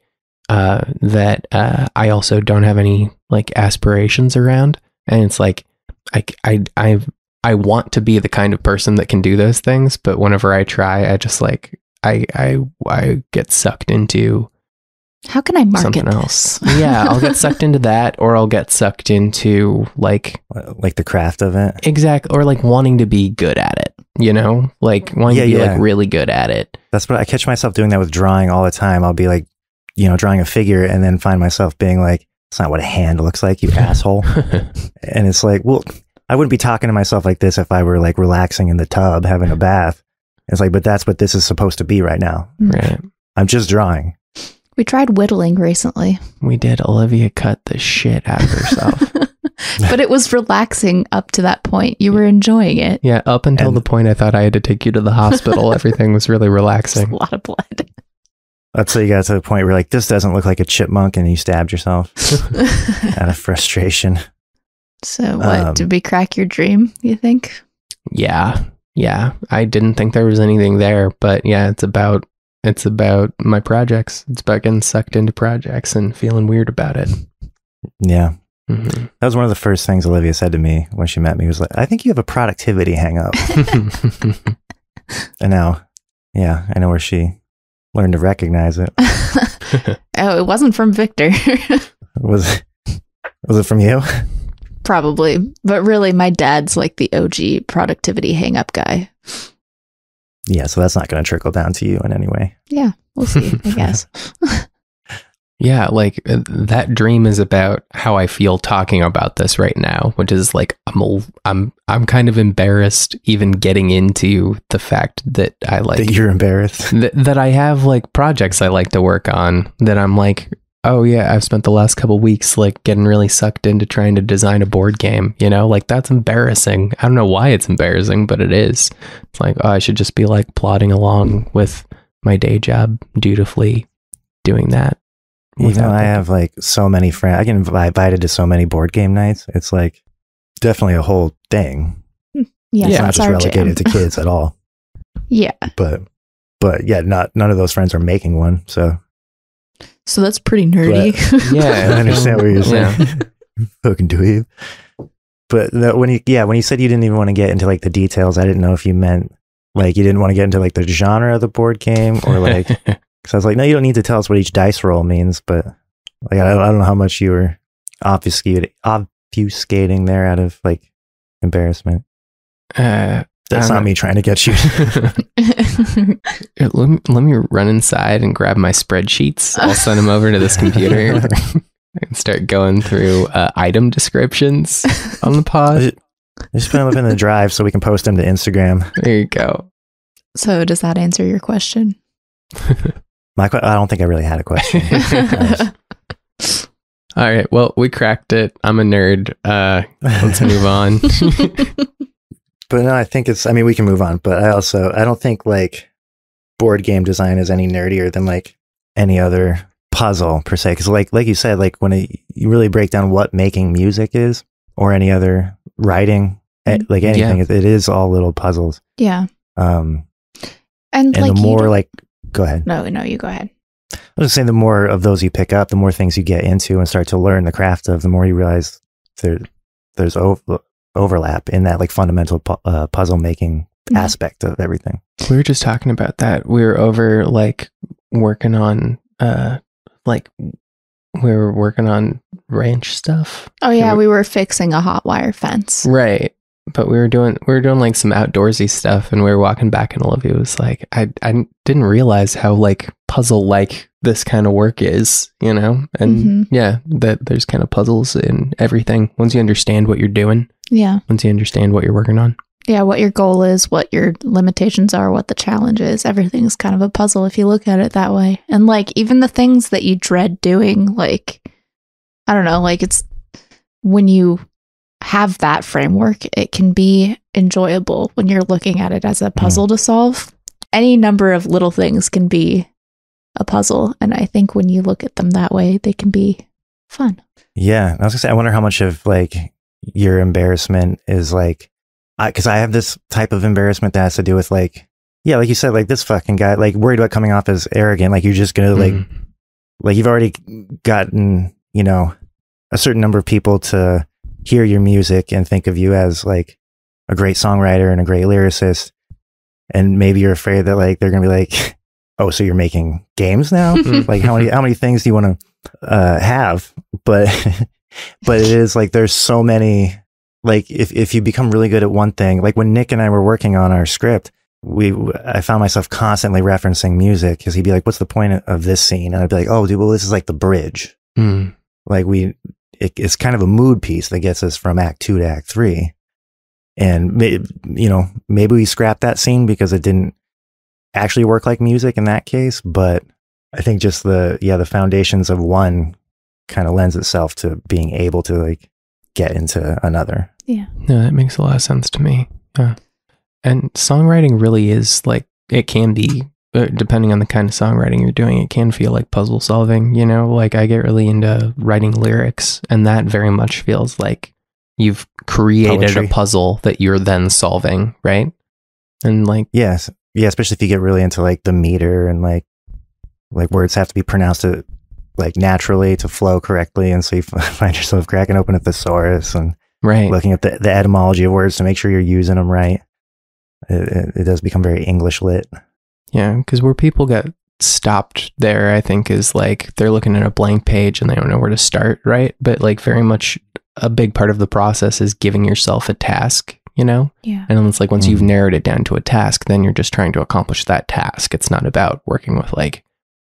uh, that uh, I also don't have any like aspirations around, and it's like I I I I want to be the kind of person that can do those things, but whenever I try, I just like I I I get sucked into How can I market something this? else. yeah, I'll get sucked into that, or I'll get sucked into like like the craft of it. exact or like wanting to be good at it. You know, like wanting Yeah, to be yeah. like really good at it. That's what I catch myself doing that with drawing all the time. I'll be like, you know, drawing a figure and then find myself being like, it's not what a hand looks like, you *laughs* asshole. And it's like, well, I wouldn't be talking to myself like this if I were like relaxing in the tub, having a bath. It's like, but that's what this is supposed to be right now. Hmm. right. I'm just drawing. We tried whittling recently. We did. Olivia cut the shit out of herself. *laughs* but it was relaxing up to that point. You were enjoying it. Yeah, up until And- the point I thought I had to take you to the hospital, *laughs* everything was really It's a lot of blood. That's so you got to the point where like this doesn't look like a chipmunk, and you stabbed yourself *laughs* out of frustration. so, what Um, did we crack your dream? You think? Yeah, yeah. I didn't think there was anything there, but yeah, it's about it's about my projects. It's about getting sucked into projects and feeling weird about it. Yeah, Mhm. that was one of the first things Olivia said to me when she met me. Was like, "I think you have a productivity hang up." and *laughs* now, yeah, I know where she learned to recognize it. *laughs* oh, it wasn't from Victor. *laughs* Was was it from you? Probably. But really, my dad's like the OG productivity hang up guy. Yeah, so that's not going to trickle down to you in any way. Yeah, we'll see, I *laughs* guess. Yeah, like uh, that dream is about how I feel talking about this right now, which is like I'm a, I'm I'm kind of embarrassed even getting into the fact that I like that you're embarrassed. *laughs* th- that I have like projects I like to work on that I'm like, oh yeah, I've spent the last couple weeks like getting really sucked into trying to design a board game, you know? Like that's embarrassing. I don't know why it's embarrassing, but it is. It's like, oh, I should just be like plodding along with my day job dutifully doing that. Even though without I the- have like so many friends, I get invited to so many board game nights. It's like definitely a whole thing. Hmm. Yes, it's not that's just our relegated jam. to kids at all. *laughs* Yeah. But but yeah, not none of those friends are making one. So So that's pretty nerdy. *laughs* Yeah, I understand what you're saying. Yeah. saying. Fucking dweeb. But the, when you yeah when you said you didn't even want to get into like the details, I didn't know if you meant like you didn't want to get into like the genre of the board game or like *laughs* because I was like no you don't need to tell us what each dice roll means, but like I don't, I don't know how much you were obfuscating obfuscating there out of like embarrassment. uh, That's not don't me trying to get you. Let, me, let me run inside and grab my spreadsheets. I'll send them over to this computer *laughs* and start going through uh, item descriptions on the pod. Just put them up in the drive so we can post them to Instagram. There you go. so does that answer your question? *laughs* My, que- I don't think I really had a question. *laughs* *laughs* All right. Well, we cracked it. I'm a nerd. Uh, let's *laughs* move on. But no, I think it's. I mean, we can move on. But I also, I don't think like board game design is any nerdier than like any other puzzle per se. Because like, like you said, like when it, you really break down what making music is, or any other writing, eh, like anything, it, it is all little puzzles. yeah. Um, And, and like the more like, go ahead. No, no, you go ahead. I was just saying, the more of those you pick up, the more things you get into and start to learn the craft of, the more you realize there, there's over, overlap in that like fundamental pu- uh, puzzle making Mhm. aspect of everything. we were just talking about that. We were over like working on, uh, like we were working on ranch stuff. Oh yeah, we- we were fixing a hot wire fence. Right. But we were doing we were doing like some outdoorsy stuff and we were walking back and Olivia was like, I I didn't realize how like puzzle like this kind of work is, you know? And Mhm. yeah, that there's kind of puzzles in everything. Once you understand what you're doing, Yeah. once you understand what you're working on. Yeah, what your goal is, what your limitations are, what the challenge is. Everything's kind of a puzzle if you look at it that way. And like even the things that you dread doing, like I don't know, like it's when you have that framework, it can be enjoyable when you're looking at it as a puzzle to solve. Any number of little things can be a puzzle. And I think when you look at them that way, they can be fun. Yeah, I was gonna say, I wonder how much of like your embarrassment is like, because I, have this type of embarrassment that has to do with like, yeah, like you said, like this fucking guy, like worried about coming off as arrogant, like you're just gonna like, Mhm. like you've already gotten, you know, a certain number of people to hear your music and think of you as like a great songwriter and a great lyricist, and maybe you're afraid that like they're gonna be like, *laughs* oh, so you're making games now? *laughs* *laughs* Like how many how many things do you want to uh, have? But but it is like there's so many. Like if if you become really good at one thing, like when Nick and I were working on our script, we I found myself constantly referencing music because he'd be like, "What's the point of this scene?" And I'd be like, "Oh, dude, well, this is like the bridge. Mm. Like we, it, it's kind of a mood piece that gets us from Act Two to Act Three, and you know maybe we scrapped that scene because it didn't actually work like music in that case. But I think just the yeah the foundations of one kind of lends itself to being able to like get into another. Yeah. No, that makes a lot of sense to me. Yeah. And songwriting really is like, it can be, Er, depending on the kind of songwriting you're doing, it can feel like puzzle solving. You know, like I get really into writing lyrics, and that very much feels like you've created Poetry. a puzzle that you're then solving, right? And like, Yes. Yeah, especially if you get really into like the meter and like like words have to be pronounced to, like naturally to flow correctly, and so you *laughs* find yourself cracking open a thesaurus and right. looking at the, the etymology of words to make sure you're using them right. It, it, it does become very English lit. Yeah, because where people get stopped there, I think, is like they're looking at a blank page and they don't know where to start, right? But like very much a big part of the process is giving yourself a task, you know? Yeah. And it's like once you've Mhm. narrowed it down to a task, then you're just trying to accomplish that task. It's not about working with like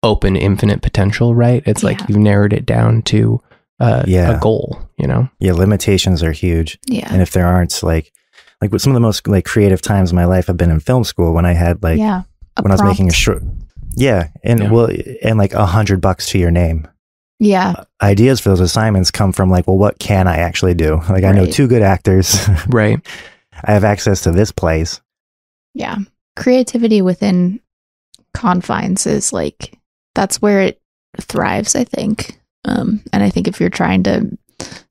open infinite potential, right? It's like you've narrowed it down to uh, Yeah. a goal, you know? Yeah, limitations are huge. Yeah. And if there aren't like like with some of the most like creative times in my life have been in film school when I had like yeah. A when I was making a short yeah, and Yeah. well and like a hundred bucks to your name. Yeah. Ideas for those assignments come from like, well, what can I actually do? Like I know two good actors. *laughs* Right. I have access to this place. Yeah. Creativity within confines is like that's where it thrives, I think. Um and I think if you're trying to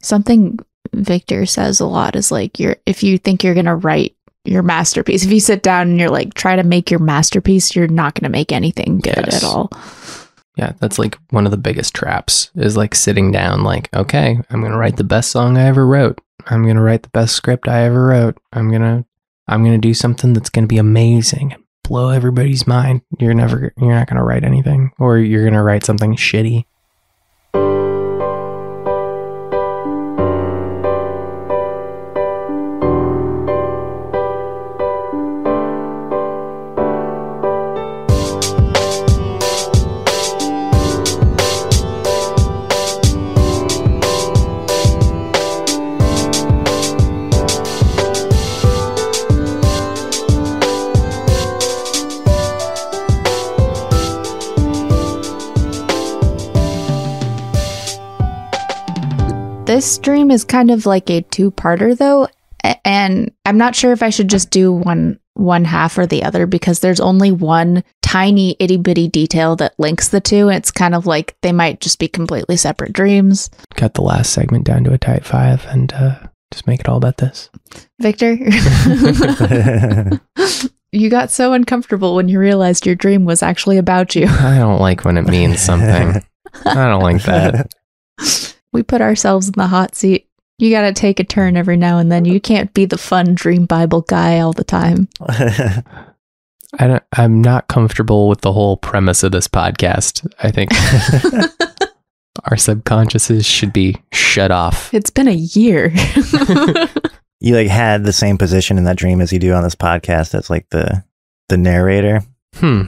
something Victor says a lot is like you're if you think you're going to write your masterpiece, if you sit down and you're like try to make your masterpiece, you're not going to make anything good Yes. at all. Yeah, that's like one of the biggest traps is like sitting down, like, okay, I'm gonna write the best song I ever wrote. I'm gonna write the best script I ever wrote. I'm gonna I'm gonna do something that's gonna be amazing blow everybody's mind. You're never you're not gonna write anything. Or you're gonna write something shitty. This stream is kind of like a two-parter though, and I'm not sure if I should just do one one half or the other because there's only one tiny itty bitty detail that links the two. And it's kind of like they might just be completely separate dreams. Cut the last segment down to a tight five and uh, just make it all about this. Victor, *laughs* *laughs* *laughs* you got so uncomfortable when you realized your dream was actually about you. I don't like when it means something. I don't like that. We put ourselves in the hot seat. You got to take a turn every now and then. You can't be the fun dream Bible guy all the time. *laughs* I don't, I'm not comfortable with the whole premise of this podcast. I think *laughs* our subconsciouses should be shut off. It's been a year. *laughs* you like had the same position in that dream as you do on this podcast as like the the narrator. Hmm.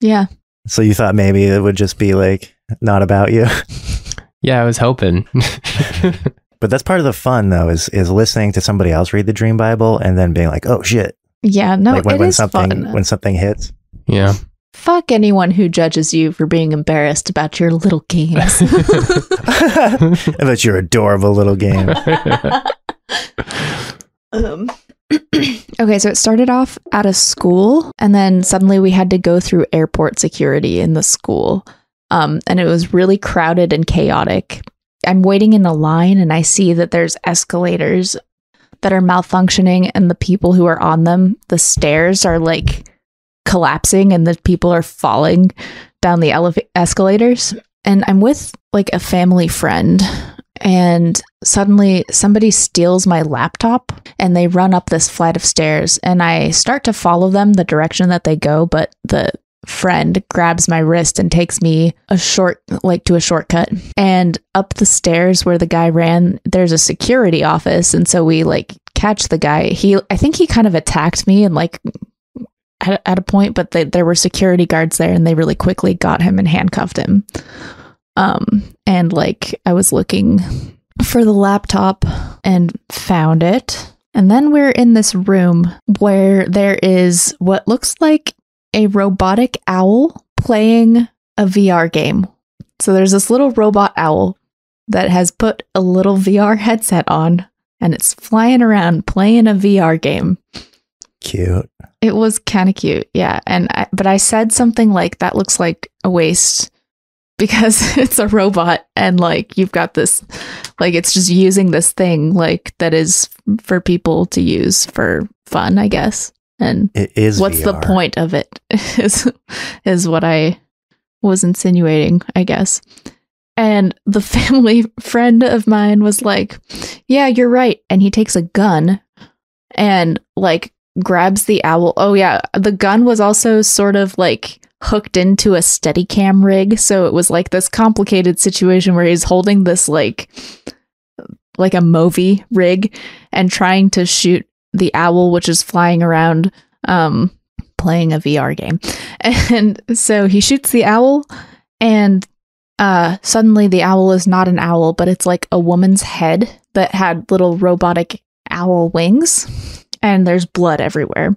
yeah. So you thought maybe it would just be like not about you. Yeah, I was hoping. *laughs* But that's part of the fun though, is is listening to somebody else read the dream Bible and then being like, oh shit. Yeah. No, like when, it when is something fun. when something hits. yeah. Fuck anyone who judges you for being embarrassed about your little games. *laughs* about your adorable little game. *laughs* um, *clears throat* okay, so it started off at a school, and then suddenly we had to go through airport security in the school. Um, and it was really crowded and chaotic. I'm waiting in a line, and I see that there's escalators that are malfunctioning, and the people who are on them, the stairs are like collapsing, and the people are falling down the eleva- escalators. And I'm with like a family friend, and suddenly somebody steals my laptop and they run up this flight of stairs and I start to follow them the direction that they go but the friend grabs my wrist and takes me a short like to a shortcut. And up the stairs where the guy ran there's a security office. And so we like catch the guy. He I think he kind of attacked me and like at, at a point but they, there were security guards there and they really quickly got him and handcuffed him. Um and like I was looking for the laptop and found it. And then we're in this room where there is what looks like a robotic owl playing a VR game. So there's this little robot owl that has put a little VR headset on and it's flying around playing a VR game. Cute. It was kind of cute, yeah. And I, but I said something like that looks like a waste because *laughs* it's a robot and like you've got this like it's just using this thing like that is for people to use for fun, I guess. And It is. what's the point of it *laughs* is is what I was insinuating, I guess. And the *laughs* family friend of mine was like, "Yeah, you're right." And he takes a gun and like grabs the owl. Oh yeah, the gun was also sort of like hooked into a Steadicam rig, so it was like this complicated situation where he's holding this like like a Movi rig and trying to shoot the owl which is flying around um playing a VR game. *laughs* And so he shoots the owl and uh suddenly the owl is not an owl but it's like a woman's head that had little robotic owl wings and there's blood everywhere.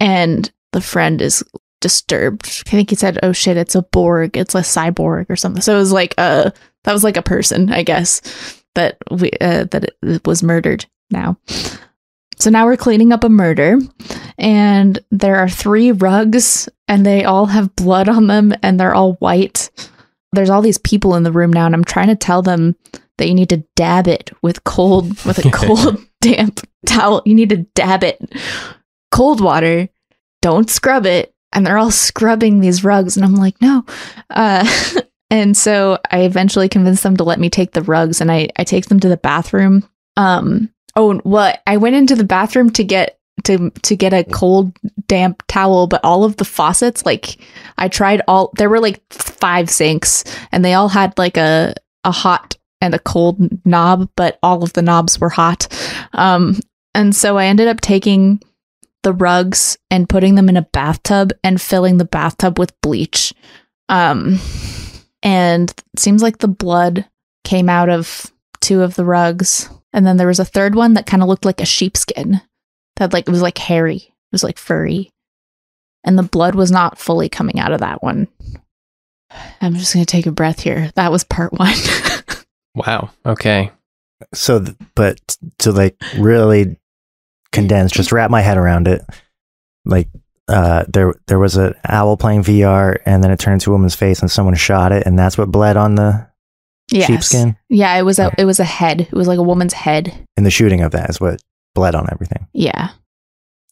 And the friend is disturbed. I think he said, "Oh shit, it's a Borg. It's a cyborg or something." So it was like a that was like a person, I guess, that we uh, that it was murdered now. So now we're cleaning up a murder, and there are three rugs, and they all have blood on them, and they're all white. There's all these people in the room now, and I'm trying to tell them that you need to dab it with cold, with a *laughs* cold, damp towel. You need to dab it cold water. Don't scrub it. And they're all scrubbing these rugs, and I'm like, no. Uh, *laughs* and so I eventually convinced them to let me take the rugs, and I I take them to the bathroom. Um, oh well i went into the bathroom to get to to get a cold damp towel but all of the faucets like i tried all there were like five sinks and they all had like a a hot and a cold knob but all of the knobs were hot. Um and so i ended up taking the rugs and putting them in a bathtub and filling the bathtub with bleach. Um and seems like the blood came out of two of the rugs and then there was a third one that kind of looked like a sheepskin. That like it was like hairy. It was like furry. And the blood was not fully coming out of that one. I'm just going to take a breath here. That was part 1. *laughs* Wow. Okay. So, th- but to like really condense, just wrap my head around it. Like, uh, there there was an owl playing VR, and then it turned into a woman's face, and someone shot it, and that's what bled on the yes. sheepskin. Yeah, it was a it was a head. It was like a woman's head. And the shooting of that is what bled on everything. Yeah.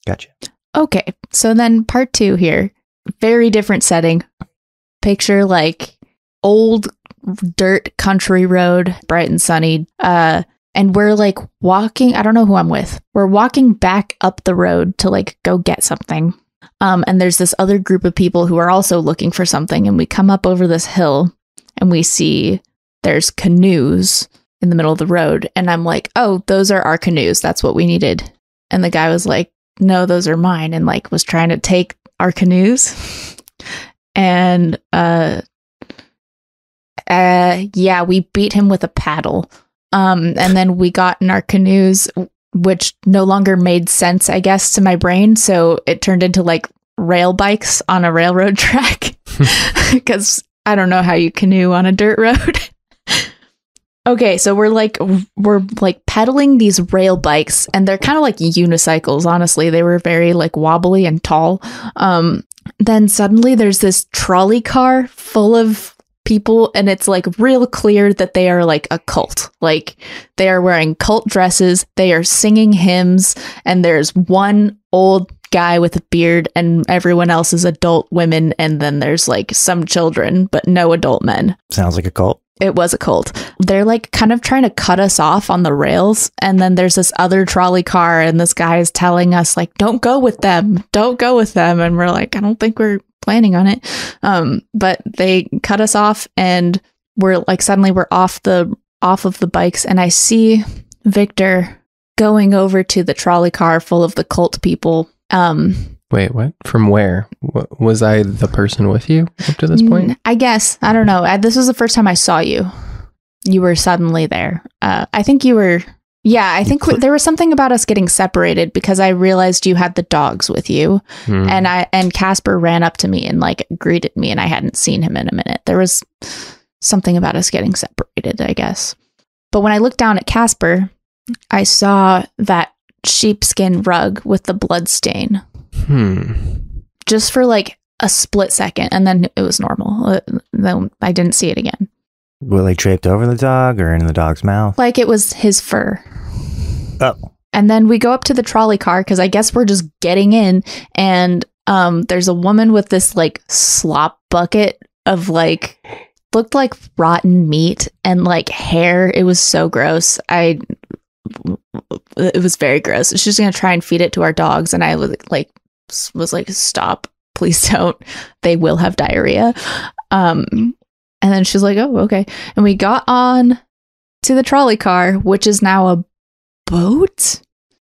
Gotcha. Okay. So then part 2 here. Very different setting. Picture like old dirt country road, bright and sunny. Uh and we're like walking, I don't know who I'm with. We're walking back up the road to like go get something. Um and there's this other group of people who are also looking for something and we come up over this hill and we see there's canoes in the middle of the road and I'm like, "Oh, those are our canoes. That's what we needed." And the guy was like, "No, those are mine." And like was trying to take our canoes. *laughs* And uh uh yeah, we beat him with a paddle. Um and then we got in our canoes which no longer made sense, I guess, to my brain, so it turned into like rail bikes on a railroad *laughs* track *laughs* cuz I don't know how you canoe on a dirt road. Okay, so we're like we're like pedaling these rail bikes and they're kind of like unicycles, honestly. They were very like wobbly and tall. Um then suddenly there's this trolley car full of people and it's like real clear that they are like a cult. Like they are wearing cult dresses, they are singing hymns and there's one old guy with a beard and everyone else is adult women and then there's like some children but no adult men Sounds like a cult. It was a cult. They're like kind of trying to cut us off on the rails. And then there's this other trolley car, and this guy is telling us, like, don't go with them. Don't go with them. And we're like, I don't think we're planning on it. Um, but they cut us off, and we're like, suddenly we're off the off of the bikes, and I see Victor going over to the trolley car full of the cult people. Um, Wait, what? From where? Was I the person with you up to this point? Mm, I guess. I don't know. I, this was the first time I saw you. You were suddenly there. Uh, I think you were. Yeah, I think there was something about us getting separated because I realized you had the dogs with you, Hmm. and I and Casper ran up to me and like greeted me, and I hadn't seen him in a minute. There was something about us getting separated, I guess. But when I looked down at Casper, I saw that sheepskin rug with the blood stain Hmm. just for like a split second and then it was normal. Uh, Then I didn't see it again. Were they draped over the dog or in the dog's mouth? Like it was his fur. Oh, And then we go up to the trolley car because I guess we're just getting in, and um, there's a woman with this like slop bucket of like looked like rotten meat and like hair. It was so gross. I it was very gross. She's gonna try and feed it to our dogs, and I was like s- was like, stop, please *laughs* don't. They will have diarrhea. Um, and then she's like, oh okay, and we got on to the trolley car, which is now a boat.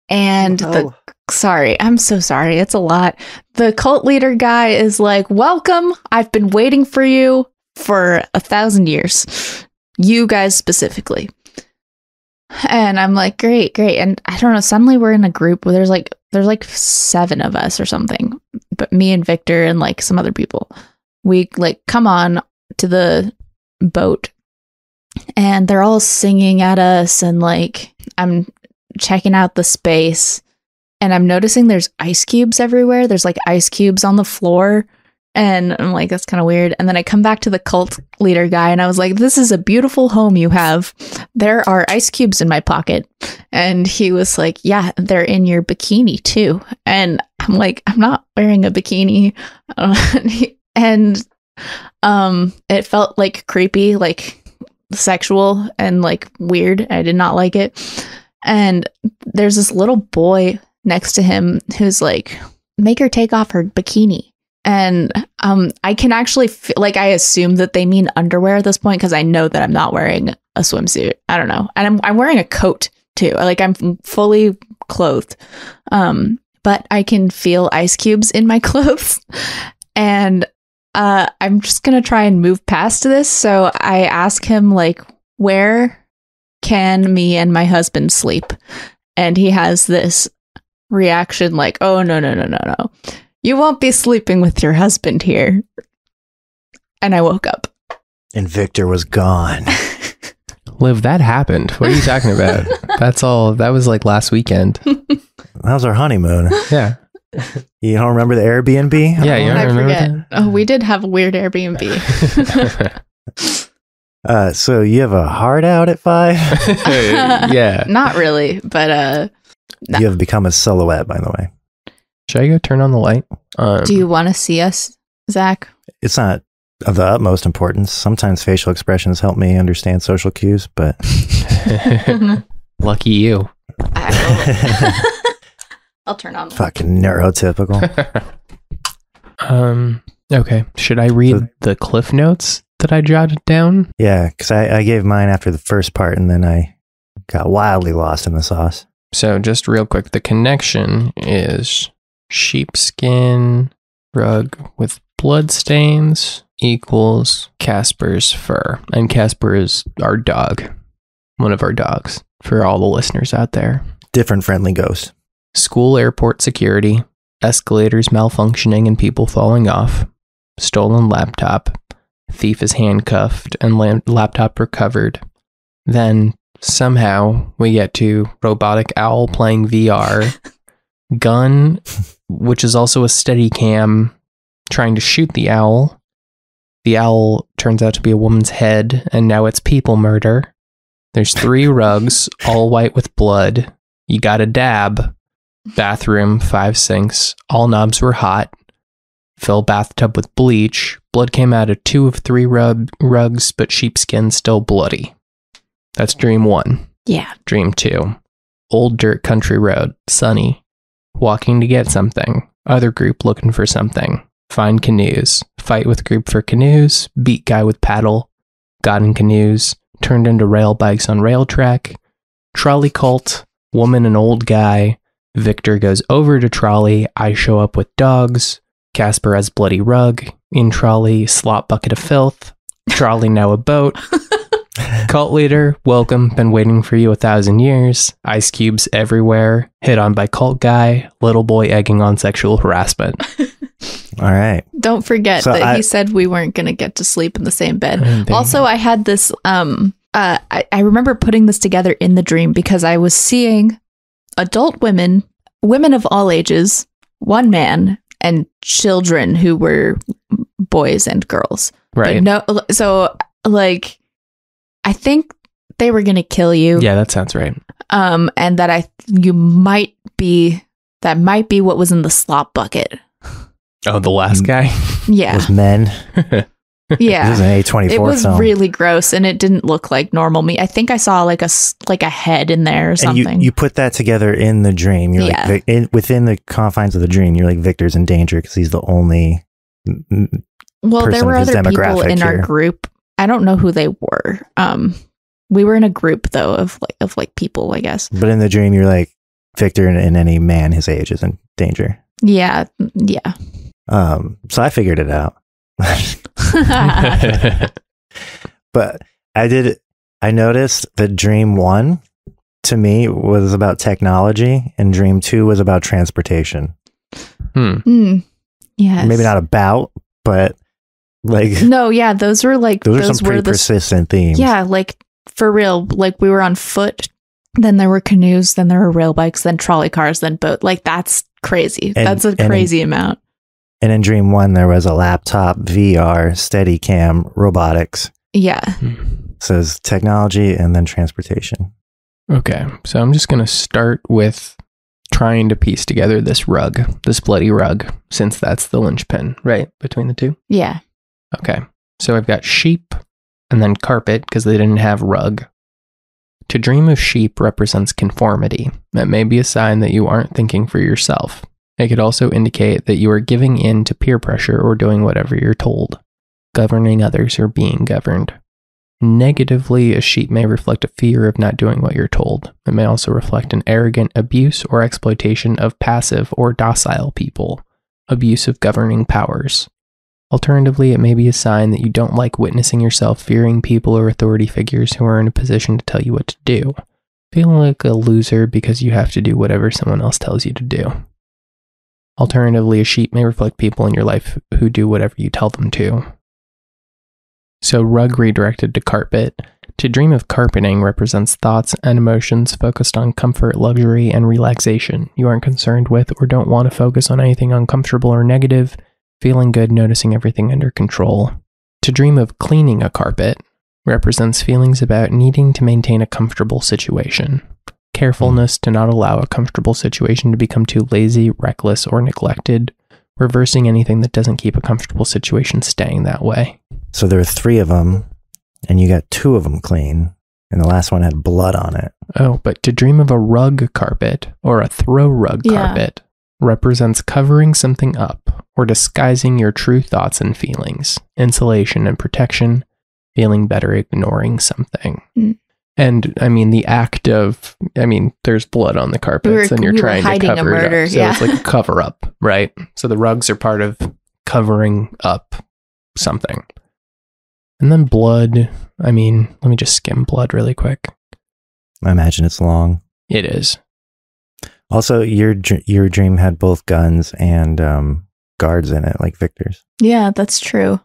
And the sorry, I'm so sorry. It's a lot. The cult leader guy is like, Welcome. I've been waiting for you for a thousand years. You guys specifically. And I'm like, great, great. And I don't know, suddenly we're in a group where there's like there's like seven of us or something. But me and Victor and like some other people. We like come on to the boat and they're all singing at us and like I'm checking out the space and I'm noticing there's ice cubes everywhere. There's like ice cubes on the floor. And I'm like, that's kind of weird. And then I come back to the cult leader guy and I was like, this is a beautiful home you have. There are ice cubes in my pocket. And he was like, yeah, they're in your bikini too. And I'm like, I'm not wearing a bikini. *laughs* and um, it felt like creepy, like sexual and like weird. I did not like it. And there's this little boy next to him who's like, make her take off her bikini. And um, I can actually feel like I assume that they mean underwear at this point because I know that I'm not wearing a swimsuit. I don't know, and I'm I'm wearing a coat too. Like I'm fully clothed, um, but I can feel ice cubes in my *laughs* clothes, and uh, I'm just gonna try and move past this. So I ask him like, where can me and my husband sleep? And he has this reaction like, oh, no, no, no, no, no. You won't be sleeping with your husband here. And I woke up. and Victor was gone. *laughs* Liv, that happened. What are you talking about? *laughs* That's all. That was like last weekend. That was our honeymoon. Yeah. You don't remember the Airbnb? Yeah, you I don't remember forget. Oh, we did have a weird Airbnb. *laughs* Uh, so you have a heart out at five? yeah. Not really, but uh, No. You have become a silhouette, by the way. Should I go turn on the light? Um, do you want to see us, Zach? It's not of the utmost importance. Sometimes facial expressions help me understand social cues, but *laughs* *laughs* Lucky you. *laughs* I'll turn on. the- fucking neurotypical. um. Okay. Should I read So- the cliff notes that I jotted down? yeah, because I, I gave mine after the first part and then I got wildly lost in the sauce. So just real quick, the connection is sheepskin rug with blood stains equals Casper's fur, and Casper is our dog, one of our dogs. For all the listeners out there, Different friendly ghost. school airport security, escalators malfunctioning and people falling off, stolen laptop, thief is handcuffed and la- laptop recovered. Then somehow we get to robotic owl playing VR, *laughs* gun, which is also a steady cam, trying to shoot the owl. The owl turns out to be a woman's head, and now it's people murder. There's three *laughs* rugs, all white with blood. You got a dab. Bathroom, five sinks. All knobs were hot. Fill bathtub with bleach. Blood came out of two of three rug- rugs, but sheepskin still bloody. That's dream one. Yeah. Dream two. Old dirt country road, sunny. Walking to get something. Other group looking for something. Find canoes. Fight with group for canoes. Beat guy with paddle. Got in canoes. Turned into rail bikes on rail track. Trolley cult. Woman and old guy. Victor goes over to trolley. I show up with dogs. Casper has bloody rug. In trolley, slop bucket of filth. Trolley now a boat. *laughs* Cult leader, welcome. Been waiting for you a thousand years. Ice cubes everywhere. Hit on by cult guy. Little boy egging on sexual harassment. *laughs* All right. Don't forget So that I- he said we weren't going to get to sleep in the same bed. And Also, I had this. Um, uh, I, I remember putting this together in the dream because I was seeing adult women, women of all ages, one man, and children who were boys and girls. right. But no, so like, I think they were going to kill you. yeah, that sounds right. Um, and that I you might be that might be what was in the slop bucket. Oh, the last Mm. guy. Yeah, Those men. *laughs* yeah. This is an A24 it was film. really gross and it didn't look like normal meat. I think I saw like a s- like a head in there or and something. you, you put that together in the dream. You're Yeah. like, in, within the confines of the dream, you're like, Victor's in danger because he's the only. well, there were other people demographic in our group. I don't know who they were. Um, we were in a group though of like of like people, I guess. But in the dream, you're like, Victor and, and any man his age is in danger. Yeah, yeah. Um, so I figured it out. *laughs* *laughs* but I did, I noticed that dream one to me was about technology and dream two was about transportation. hmm. mm, yes. Maybe not about, but like *laughs* No, yeah, those were like those, those, are some were pretty the persistent themes. Yeah, like for real. Like we were on foot, then there were canoes, then there were rail bikes, then trolley cars, then boat. Like that's crazy. And- that's a and in- crazy amount. And in dream one, there was a laptop, VR, steady cam, robotics. Yeah. Hmm. says technology and then transportation. Okay, so I'm just going to start with trying to piece together this rug, this bloody rug, since that's the linchpin, right? Between the two? Yeah. Okay, so I've got sheep and then carpet because they didn't have rug. To dream of sheep represents conformity. That may be a sign that you aren't thinking for yourself. It could also indicate that you are giving in to peer pressure or doing whatever you're told, governing others or being governed. Negatively, a sheep may reflect a fear of not doing what you're told. It may also reflect an arrogant abuse or exploitation of passive or docile people, abuse of governing powers. Alternatively, it may be a sign that you don't like witnessing yourself fearing people or authority figures who are in a position to tell you what to do, feeling like a loser because you have to do whatever someone else tells you to do. Alternatively, a sheep may reflect people in your life who do whatever you tell them to. So, rug redirected to carpet. To dream of carpeting represents thoughts and emotions focused on comfort, luxury, and relaxation. You aren't concerned with or don't want to focus on anything uncomfortable or negative, feeling good, noticing everything under control. To dream of cleaning a carpet represents feelings about needing to maintain a comfortable situation. Carefulness to not allow a comfortable situation to become too lazy, reckless, or neglected. Reversing anything that doesn't keep a comfortable situation staying that way. So there were three of them, and you got two of them clean, and the last one had blood on it. Oh, but to dream of a rug carpet or a throw rug Yeah. carpet represents covering something up or disguising your true thoughts and feelings, insulation and protection, feeling better ignoring something. Mm. And I mean, the act of, I mean, there's blood on the carpets We were- and you're we were trying to hiding a cover it up. So yeah. it's like a cover up, right? So the rugs are part of covering up something. And then blood, I mean, let me just skim blood really quick. I imagine it's long. It is. Also, your your dream had both guns and um, guards in it, like Victor's. Yeah, that's true.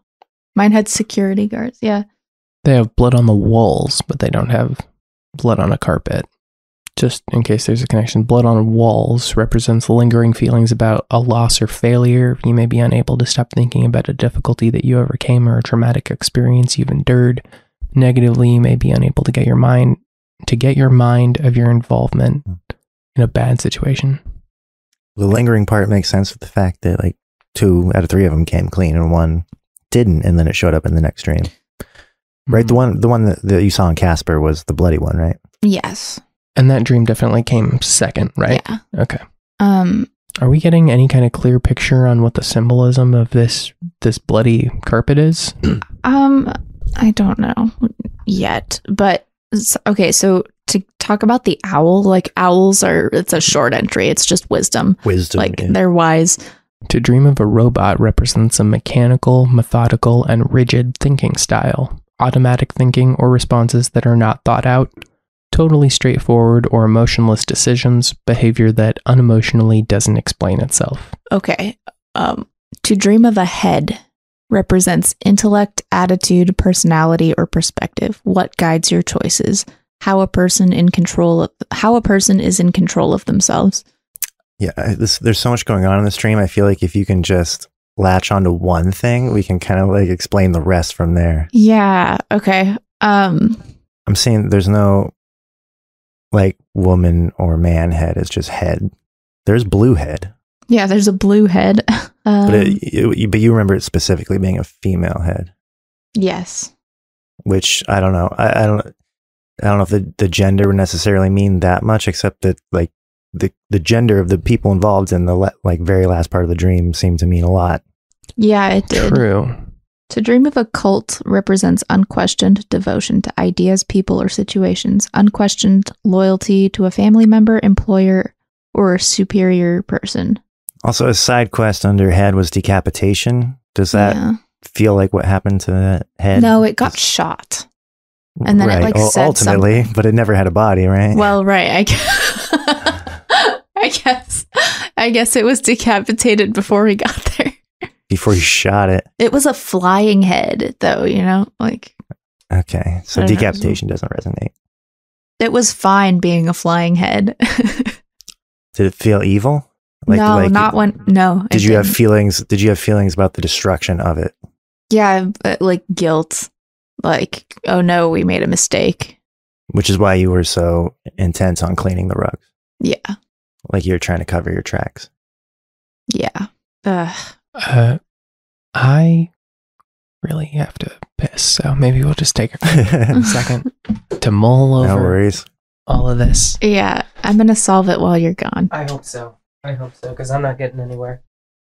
Mine had security guards. Yeah. They have blood on the walls, but they don't have blood on a carpet. Just in case there's a connection, blood on walls represents lingering feelings about a loss or failure. You may be unable to stop thinking about a difficulty that you overcame or a traumatic experience you've endured. Negatively, you may be unable to get your mind to get your mind of your involvement in a bad situation. The lingering part makes sense with the fact that like two out of three of them came clean and one didn't, and then it showed up in the next dream. Right, the one the one that, that you saw in Casper was the bloody one, right? Yes. And that dream definitely came second, right? Yeah. Okay. Um. Are we getting any kind of clear picture on what the symbolism of this this bloody carpet is? Um. I don't know yet, but okay. So to talk about the owl, like owls are, it's a short entry. It's just wisdom. Wisdom. Like yeah. they're wise. To dream of a robot represents a mechanical, methodical, and rigid thinking style, automatic thinking or responses that are not thought out, totally straightforward or emotionless decisions, behavior that unemotionally doesn't explain itself. Okay. Um. To dream of a head represents intellect, attitude, personality, or perspective. What guides your choices? How a person in control of, how a person is in control of themselves. Yeah, this, there's so much going on in the stream. I feel like if you can just latch onto one thing, we can kind of like explain the rest from there. Yeah. Okay. Um. I'm saying there's no like woman or man head. It's just head. There's blue head, Yeah. There's a blue head. Um, *laughs* but it, it, but you remember it specifically being a female head, yes. which I don't know. I, I don't. I don't know if the, the gender would necessarily mean that much, except that like the the gender of the people involved in the le- like very last part of the dream seemed to mean a lot. Yeah. It did. True. To dream of a cult represents unquestioned devotion to ideas, people, or situations, unquestioned loyalty to a family member, employer, or superior person. Also, a side quest under head was decapitation. Does that Yeah. feel like what happened to that head? No, it got shot. And then it, like, said ultimately, but it never had a body, right? Well, right. I guess, *laughs* I guess. I guess it was decapitated before we got there. before you shot it. It was a flying head, though. You know, like Okay, so don't know. decapitation doesn't resonate. it was fine being a flying head. *laughs* Did it feel evil? no, not when. No. Did you have didn't. feelings? Did you have feelings about the destruction of it? Yeah, uh, like guilt. Like, oh no, we made a mistake. Which is why you were so intense on cleaning the rugs, Yeah, like you're trying to cover your tracks. yeah. Ugh. Uh, I really have to piss, so maybe we'll just take a *laughs* second to mull over worries. all of this. Yeah, I'm gonna solve it while you're gone. I hope so. I hope so, because I'm not getting anywhere.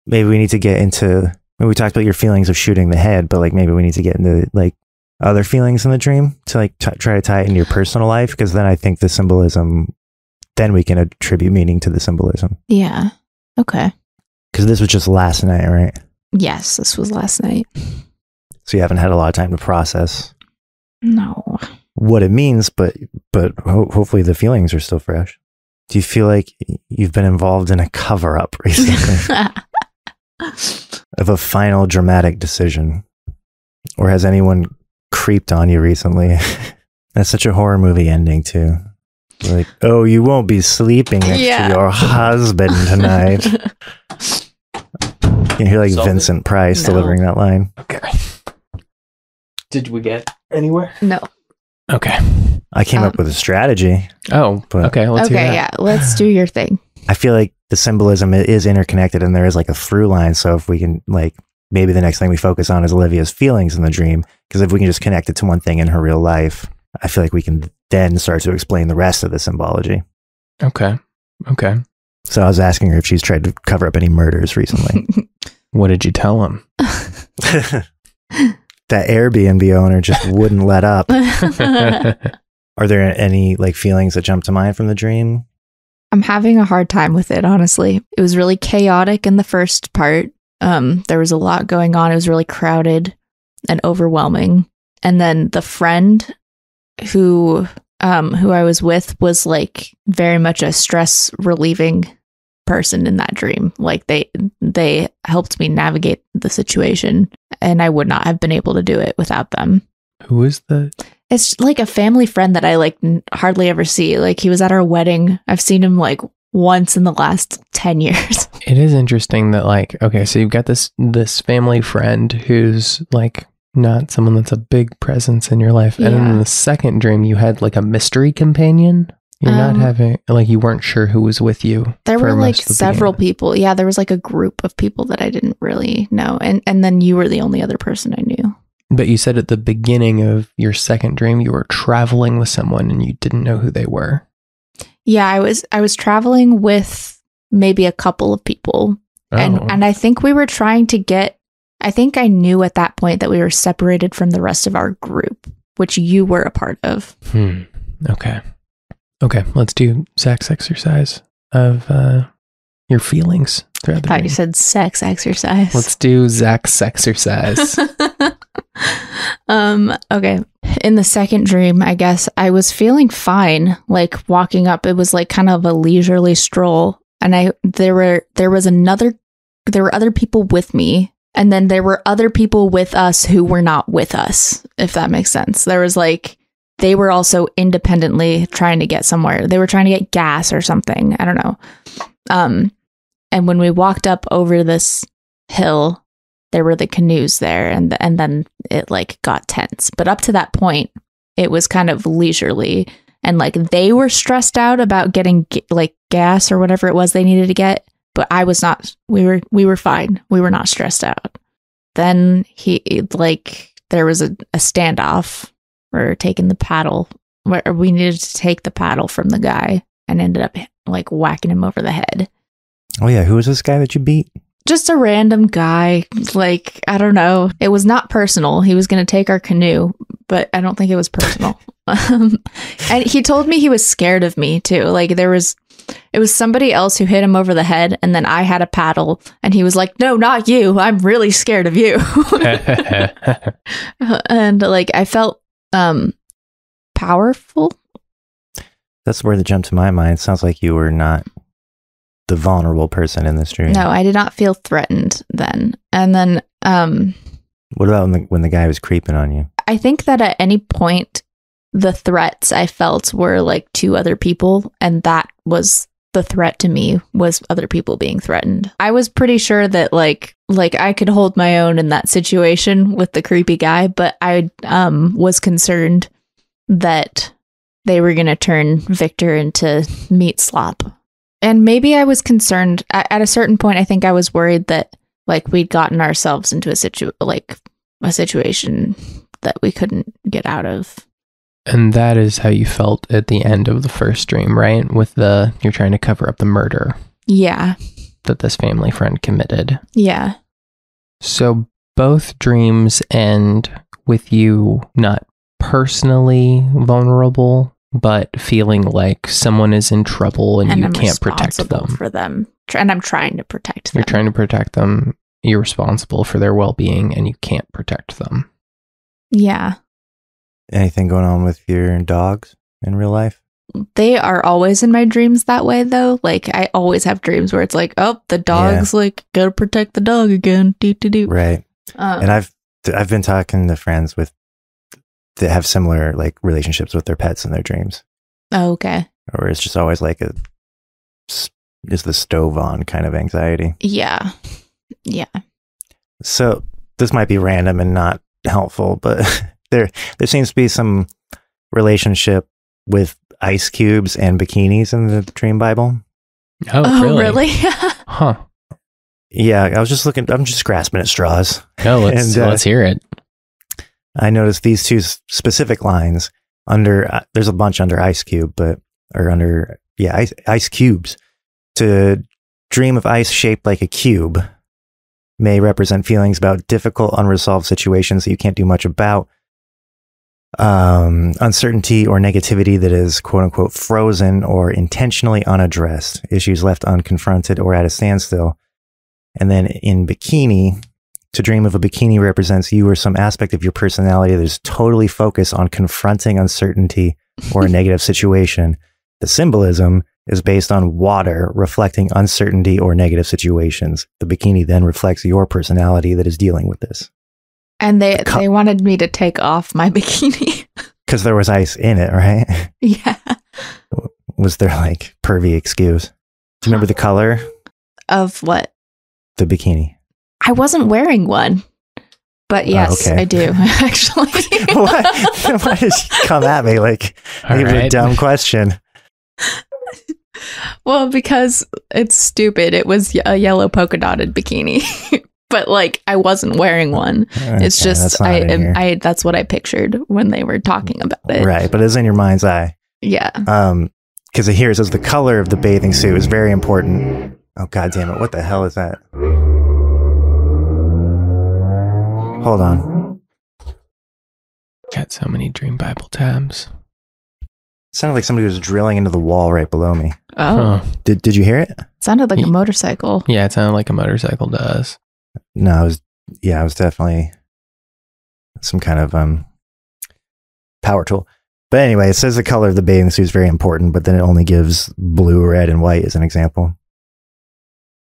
Maybe we need to get into. Maybe we talked about your feelings of shooting the head, but like maybe we need to get into like other feelings in the dream to like t- try to tie it into your personal life, because then I think the symbolism. Then we can attribute meaning to the symbolism. Yeah. Okay. Because this was just last night, right? Yes, this was last night. So you haven't had a lot of time to process No. what it means, but but ho- hopefully the feelings are still fresh. Do you feel like you've been involved in a cover up *laughs* recently *laughs* of a final dramatic decision, or has anyone creeped on you recently? *laughs* That's such a horror movie ending too. Like, oh, you won't be sleeping next Yeah. to your husband tonight. *laughs* You can hear like Solved it. Vincent Price No. delivering that line. Okay. Did we get anywhere? no. Okay. I came Um, up with a strategy. Oh, But- okay. Let's hear okay, that. yeah. Let's do your thing. I feel like the symbolism is interconnected and there is like a through line. So if we can like maybe the next thing we focus on is Olivia's feelings in the dream, because if we can just connect it to one thing in her real life, I feel like we can then start to explain the rest of the symbology. Okay. Okay. So I was asking her if she's tried to cover up any murders recently. *laughs* What did you tell him? *laughs* that Airbnb owner just wouldn't let up. *laughs* Are there any like feelings that jump to mind from the dream? I'm having a hard time with it, honestly. It was really chaotic in the first part. Um, there was a lot going on. It was really crowded and overwhelming. And then the friend who um who I was with was like very much a stress relieving person in that dream. Like they they helped me navigate the situation and I would not have been able to do it without them. Who is the? It's like a family friend that I like n- hardly ever see. Like he was at our wedding. I've seen him like once in the last 10 years. *laughs* It is interesting that like okay, so you've got this this family friend who's like not someone that's a big presence in your life, and then in the second dream you had like a mystery companion. You're not Um, having like you weren't sure who was with you. There were like several beginning. people. Yeah, there was like a group of people that I didn't really know. And and then you were the only other person I knew. But you said at the beginning of your second dream you were traveling with someone and you didn't know who they were. Yeah, I was I was traveling with maybe a couple of people. Oh. And and I think we were trying to get I think I knew at that point that we were separated from the rest of our group, which you were a part of. Hmm. Okay. Okay. Let's do sex exercise of uh, your feelings throughout I the thought you said sex exercise. Let's do Zach's exercise. *laughs* um okay in the second dream i guess i was feeling fine like walking up it was like kind of a leisurely stroll and i there were there was another there were other people with me, and then there were other people with us who were not with us. If that makes sense, there was like they were also independently trying to get somewhere. They were trying to get gas or something. I don't know. Um, and when we walked up over this hill, there were the canoes there, and and then it like got tense. But up to that point, it was kind of leisurely, and like they were stressed out about getting like gas or whatever it was they needed to get. But I was not. We were we were fine. We were not stressed out. Then he like there was a, a standoff or taking the paddle where we needed to take the paddle from the guy and ended up like whacking him over the head. Oh yeah, who was this guy that you beat? Just a random guy, like I don't know. It was not personal. He was going to take our canoe, but I don't think it was personal. *laughs* um, and he told me he was scared of me too. Like there was it was somebody else who hit him over the head and then I had a paddle and he was like, "No, not you. I'm really scared of you." *laughs* and like I felt um powerful That's where the jump to my mind. Sounds like you were not the vulnerable person in this dream. No, I did not feel threatened then. And then um What about when the, when the guy was creeping on you? I think that at any point the threats I felt were like to other people and that was the threat to me was other people being threatened. I was pretty sure that like like I could hold my own in that situation with the creepy guy, but I um was concerned that they were going to turn Victor into meat slop. And maybe I was concerned at, a certain point I think I was worried that like we'd gotten ourselves into a situ like a situation that we couldn't get out of. and that is how you felt at the end of the first dream, right? With the you're trying to cover up the murder Yeah. that this family friend committed. Yeah. So both dreams end with you not personally vulnerable, but feeling like someone is in trouble and, you I'm can't protect them. for them. And I'm trying to protect them. You're trying to protect them. You're responsible for their well being and you can't protect them. Yeah. Anything going on with your dogs in real life? They are always in my dreams that way though. Like I always have dreams where it's like, oh, the dog's like gotta protect the dog again. Do do do. Right. Um, and I've I've been talking to friends with that have similar like relationships with their pets and their dreams, oh, okay. or it's just always like a s- is the stove on kind of anxiety. Yeah. Yeah. So this might be random and not helpful, but *laughs* there there seems to be some relationship with ice cubes and bikinis in the Dream Bible. Oh, really? *laughs* Huh. Yeah, I was just looking. I'm just grasping at straws. No, let's *laughs* And, uh, let's hear it. I noticed these two specific lines under. Uh, there's a bunch under Ice Cube, but or under yeah, ice, ice cubes. To dream of ice shaped like a cube may represent feelings about difficult, unresolved situations that you can't do much about. Um, uncertainty or negativity that is quote unquote frozen or intentionally unaddressed, issues left unconfronted or at a standstill. And then in bikini, to dream of a bikini represents you or some aspect of your personality that is totally focused on confronting uncertainty or a *laughs* negative situation. The symbolism is based on water reflecting uncertainty or negative situations. The bikini then reflects your personality that is dealing with this. And they The they wanted me to take off my *laughs* bikini. Because there was ice in it, right? *laughs* yeah. was there like pervy excuse? Do you remember the uh, color? Of what? The bikini. I wasn't wearing one. But yes, okay. I do *laughs* actually. *laughs* what? *laughs* Why did you come at me like All even a dumb question? Well, because it's stupid. It was a yellow polka dotted bikini. but like I wasn't wearing one. it's Okay, that's just not I in am. I that's what I pictured when they were talking about it. right, but it's in your mind's eye. Yeah. Um, because here it says the color of the bathing suit is very important. Oh god damn it! What the hell is that? Hold on. Got so many Dream Bible tabs. sounded like somebody was drilling into the wall right below me. Oh. Huh. Did Did you hear it? Sounded like a motorcycle. Yeah, it sounded like a motorcycle does. No, it was. Yeah, it was definitely some kind of um power tool. But anyway, it says the color of the bathing suit is very important, but then it only gives blue, red, and white as an example.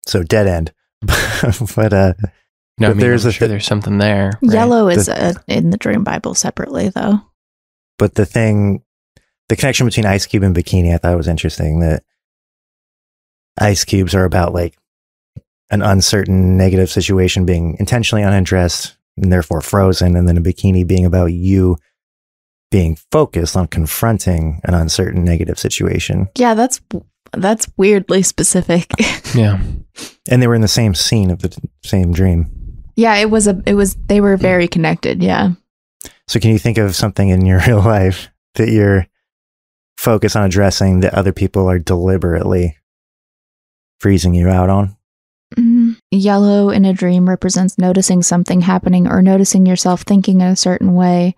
So dead end. *laughs* but uh, No, I mean, there's I'm a sure thi- there's something there. right? Yellow is uh, in the Dream Bible separately, though. but the thing, the connection between Ice Cube and Bikini, I thought was interesting. That ice cubes are about like an uncertain negative situation being intentionally unaddressed and therefore frozen, and then a bikini being about you being focused on confronting an uncertain negative situation. Yeah, that's that's weirdly specific. *laughs* Yeah. And they were in the same scene of the t- same dream. Yeah, it was a it was they were very connected. Yeah. So, can you think of something in your real *laughs* life that you're focused on addressing that other people are deliberately freezing you out on? Mm. Yellow in a dream represents noticing something happening or noticing yourself thinking in a certain way.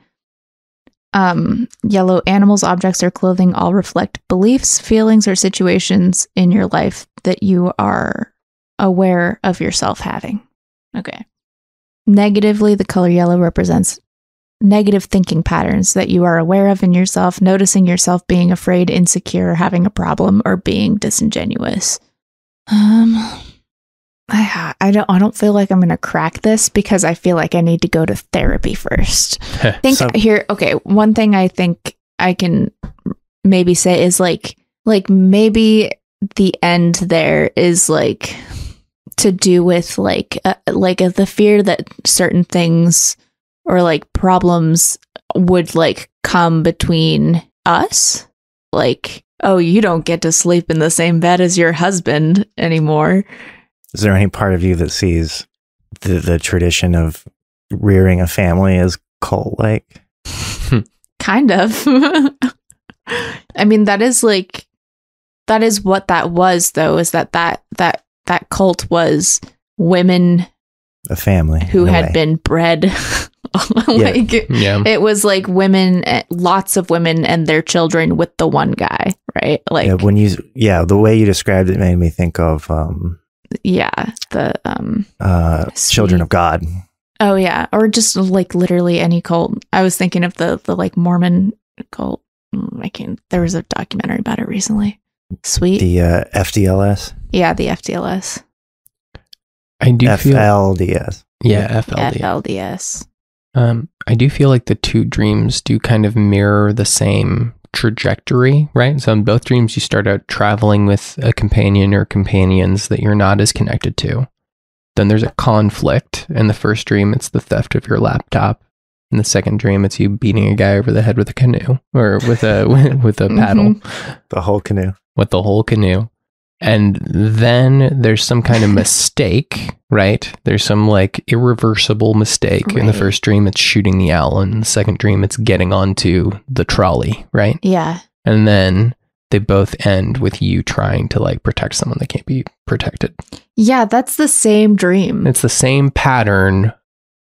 Um, yellow animals, objects, or clothing all reflect beliefs, feelings, or situations in your life that you are aware of yourself having. Okay. Negatively, the color yellow represents negative thinking patterns that you are aware of in yourself, noticing yourself being afraid, insecure, having a problem, or being disingenuous. Um, I I don't I don't feel like I'm gonna crack this because I feel like I need to go to therapy first. I *laughs* think So- here, okay, one thing I think I can maybe say is like like maybe the end there is like to do with like uh, like uh, the fear that certain things or like problems would like come between us. Like oh you don't get to sleep in the same bed as your husband anymore. Is there any part of you that sees the, the tradition of rearing a family as cult like? *laughs* kind of. *laughs* I mean that is like that is what that was though is that that that that cult was women A family who had way. been bred *laughs* like Yeah. it was like women eh, lots of women and their children with the one guy right like yeah, yeah, when you yeah the way you described it made me think of um the um uh children of God. oh yeah or just like literally any cult i was thinking of the the like mormon cult Mm, i can't there was a documentary about it recently sweet The uh, FDLS, yeah the ftls I do feel. FLDS. Yeah, FLD. FLDS. Um, I do feel like the two dreams do kind of mirror the same trajectory, right? So in both dreams, you start out traveling with a companion or companions that you're not as connected to. Then there's a conflict. In the first dream, it's the theft of your laptop. In the second dream, it's you beating a guy over the head with a canoe or with a *laughs* with a paddle, The whole canoe. With the whole canoe. And then there's some kind of *laughs* mistake, right? There's some like irreversible mistake. In the first dream, it's shooting the owl. In the second dream, it's getting onto the trolley, right? Yeah. And then they both end with you trying to like protect someone that can't be protected. Yeah, that's the same dream. It's the same pattern.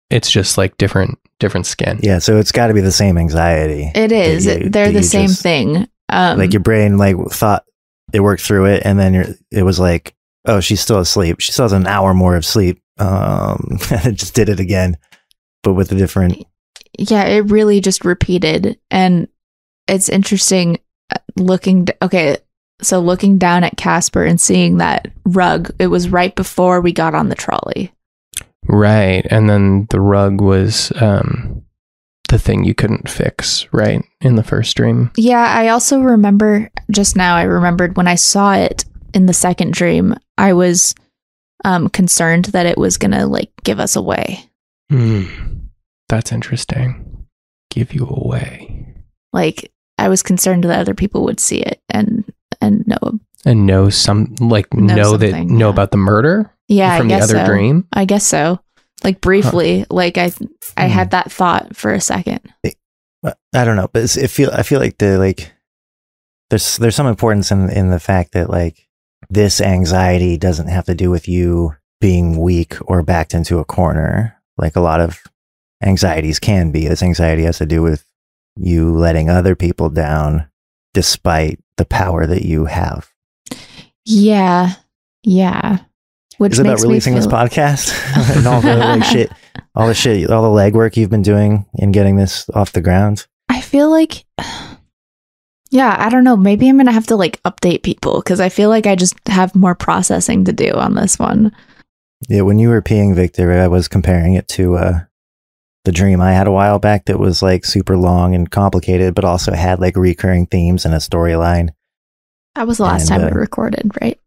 It's just like different different skin. Yeah, so it's got to be the same anxiety. it is. you- They're the same just- thing. Um, like your brain like thought it worked through it, and then you're, it was like, oh, she's still asleep. She still has an hour more of sleep. Um, *laughs* and it just did it again, but with a different. yeah, it really just repeated. And it's interesting uh, looking, okay, so looking down at Casper and seeing that rug, it was right before we got on the trolley. Right. And then the rug was um the thing you couldn't fix, right? In the first dream. Yeah, I also remember just now, I remembered when I saw it in the second dream, I was um, concerned that it was going to like give us away. Hmm. That's interesting. Give you away. Like, I was concerned that other people would see it and and know. And know some like Know know, that know yeah. about the murder Yeah, from I the other so. dream. I guess so. Like briefly, like I I Hmm. had that thought for a second. I don't know, but it's, it feel I feel like the like there's there's some importance in in the fact that like this anxiety doesn't have to do with you being weak or backed into a corner like a lot of anxieties can be. This anxiety has to do with you letting other people down despite the power that you have. Yeah, yeah. Which Is it about releasing this podcast *laughs* and all the like *laughs* shit, all the shit, all the legwork you've been doing in getting this off the ground? I feel like, *sighs* yeah, I don't know. Maybe I'm gonna have to like update people because I feel like I just have more processing to do on this one. Yeah, when you were peeing Victor, I was comparing it to uh, the dream I had a while back that was like super long and complicated, but also had like recurring themes and a storyline. That was the last And, time uh, we recorded, right?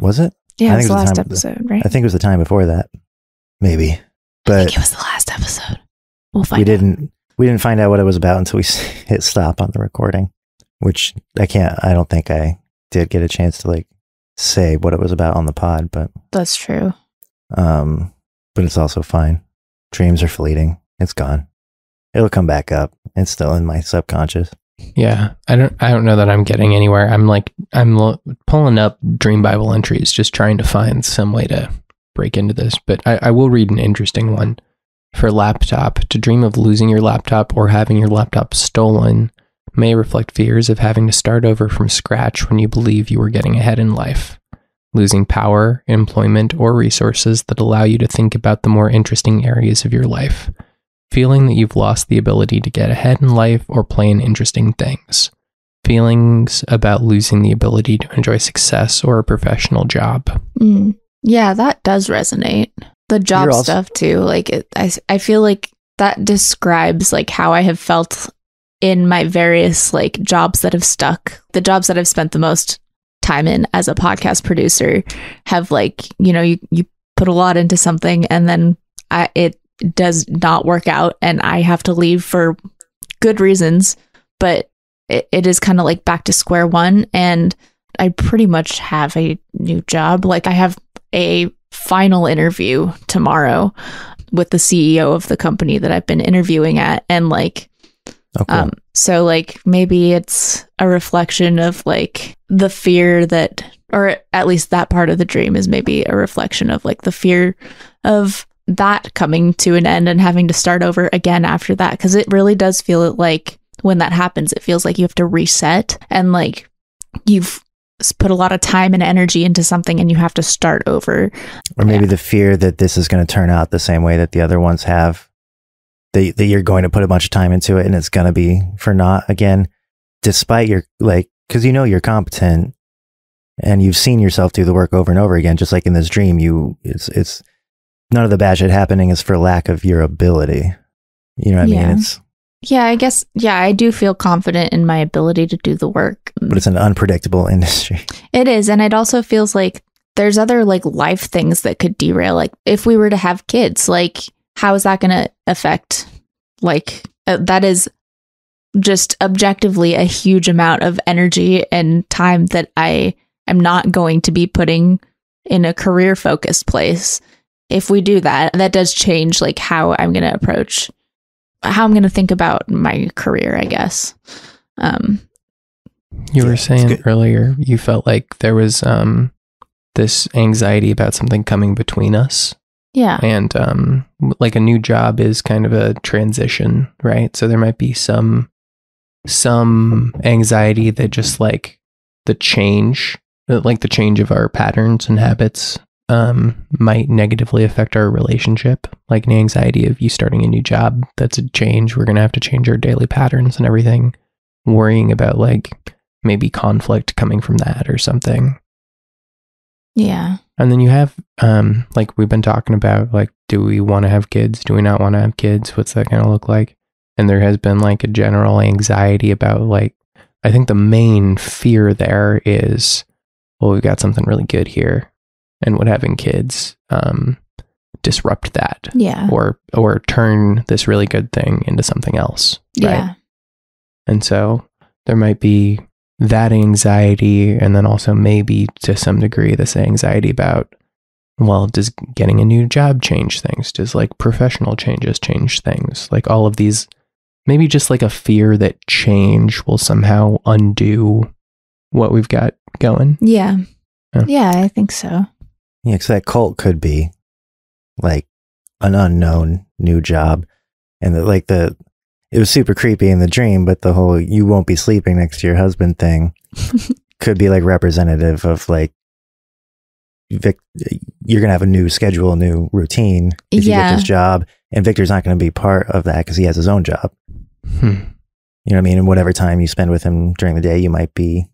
Was it? Yeah, I it was think the it was last the time- episode, right? I think it was the time before that, maybe. I But think it was the last episode. We'll find we out. didn't we didn't find out what it was about until we *laughs* hit stop on the recording, which I can't. I don't think I did get a chance to like say what it was about on the pod, but That's true. um, but it's also fine. Dreams are fleeting. It's gone. It'll come back up. It's still in my subconscious. Yeah, I don't. I don't know that I'm getting anywhere. I'm like, I'm pulling up Dream Bible entries, just trying to find some way to break into this. But I, I will read an interesting one for laptop. To dream of losing your laptop or having your laptop stolen may reflect fears of having to start over from scratch when you believe you were getting ahead in life, losing power, employment, or resources that allow you to think about the more interesting areas of your life feeling that you've lost the ability to get ahead in life or plan interesting things, feelings about losing the ability to enjoy success or a professional job. Mm. Yeah, that does resonate. The job also- stuff too. Like it, I, I feel like that describes like how I have felt in my various like jobs that have stuck. The jobs that I've spent the most time in as a podcast producer have like you know you you put a lot into something and then I, it does not work out and I have to leave for good reasons, but it, it is kind of like back to square one and I pretty much have a new job. Like I have a final interview tomorrow with the CEO of the company that I've been interviewing at and like Okay. um so like maybe it's a reflection of like the fear that or at least that part of the dream is maybe a reflection of like the fear of that coming to an end and having to start over again after that because it really does feel like when that happens it feels like you have to reset and like you've put a lot of time and energy into something and you have to start over or maybe yeah. the fear that this is going to turn out the same way that the other ones have. That, that you're going to put a bunch of time into it and it's going to be for naught again, despite your like, because you know you're competent and you've seen yourself do the work over and over again. Just like in this dream, you it's it's none of the bad shit happening is for lack of your ability. You know what I mean? It's yeah i guess yeah i do feel confident in my ability to do the work but it's an unpredictable *laughs* industry. It is, and it also feels like there's other like life things that could derail. Like if we were to have kids, like how is that going to affect? Like uh, that is just objectively a huge amount of energy and time that I am not going to be putting in a career focused place. If we do that, that does change like how I'm going to approach how I'm going to think about my career, I guess. Um You were it's saying earlier you felt like there was um, this anxiety about something coming between us, yeah. and um, like a new job is kind of a transition, right? So there might be some some anxiety that just like the change, uh, like the change of our patterns and habits, um, might negatively affect our relationship. Like an anxiety of you starting a new job, that's a change. We're gonna have to change our daily patterns and everything. Worrying about like maybe conflict coming from that or something. Yeah. And then you have, um, like we've been talking about, like, do we want to have kids? Do we not want to have kids? What's that going to look like? And there has been like a general anxiety about, like, I think the main fear there is, well, we've got something really good here, and would having kids um, disrupt that, Yeah. or or turn this really good thing into something else, right? Yeah. And so there might be that anxiety, and then also maybe to some degree this anxiety about, well, does getting a new job change things? Does like professional changes change things? Like all of these, maybe just like a fear that change will somehow undo what we've got going. Yeah. Yeah. Yeah, I think so. Yeah, because that cult could be like an unknown new job, and the, like the it was super creepy in the dream, but the whole "you won't be sleeping next to your husband" thing *laughs* could be like representative of like Vic, you're gonna have a new schedule, a new routine if you get this job, and Victor's not gonna be part of that because he has his own job. Hmm. You know what I mean? And whatever time you spend with him during the day, you might be,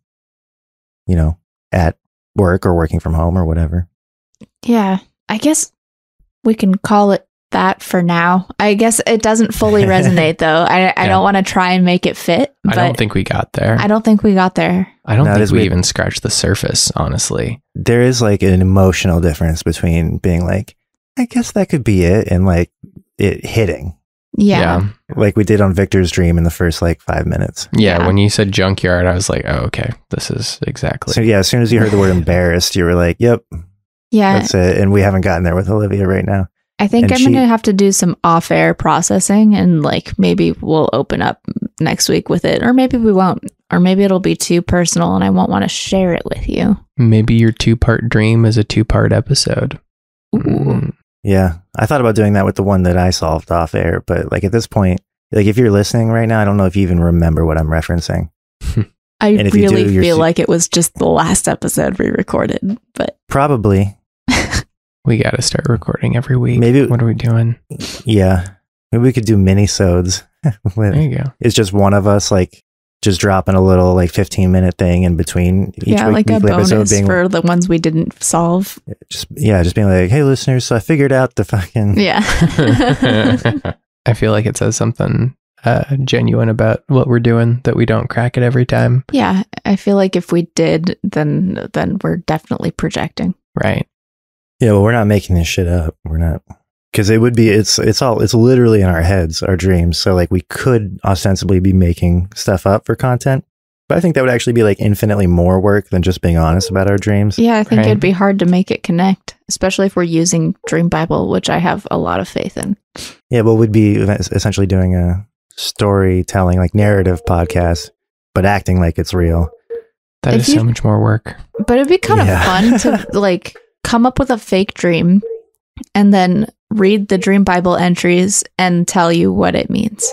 you know, at work or working from home or whatever. Yeah. I guess we can call it that for now. I guess it doesn't fully *laughs* resonate though. I, I Yeah. don't want to try and make it fit, I don't think we got there. I don't think we got there. I don't No, think is we even scratched the surface, honestly. There is like an emotional difference between being like, I guess that could be it, and like it hitting, Yeah. like we did on Victor's Dream in the first like five minutes. Yeah, Yeah. when you said junkyard, I was like, oh, okay, this is exactly. So yeah, as soon as you heard the word *laughs* embarrassed, you were like, "Yep, Yeah. that's it." And we haven't gotten there with Olivia right now. I think And I'm she- going to have to do some off air processing and like maybe we'll open up next week with it, or maybe we won't, or maybe it'll be too personal and I won't want to share it with you. Maybe your two part dream is a two part episode. Mm, Yeah, I thought about doing that with the one that I solved off air, but like at this point, like if you're listening right now, I don't know if you even remember what I'm referencing. I And if you really do, feel su- like it was just the last episode we recorded, but Probably, *laughs* We got to start recording every week. Maybe- What are we doing? yeah. Maybe we could do mini sodes. *laughs* There you go. it's just one of us like just dropping a little like 15 minute thing in between each yeah, week, like a weekly bonus episode being for the ones we didn't solve. just yeah, just being like, hey listeners, so I figured out the fucking *laughs* Yeah. I feel like it says something uh, genuine about what we're doing that we don't crack it every time. yeah, I feel like if we did, then then we're definitely projecting. Right. Yeah, well, we're not making this shit up. We're not because it would be it's it's all it's literally in our heads, our dreams. So like we could ostensibly be making stuff up for content, but I think that would actually be like infinitely more work than just being honest about our dreams. Yeah, I think Right. it'd be hard to make it connect, especially if we're using Dream Bible, which I have a lot of faith in. Yeah, well, we'd be essentially doing a storytelling, like narrative podcast, but acting like it's real. That If is you- so much more work. But it'd be kind of fun to *laughs* like come up with a fake dream and then read the Dream Bible entries and tell you what it means.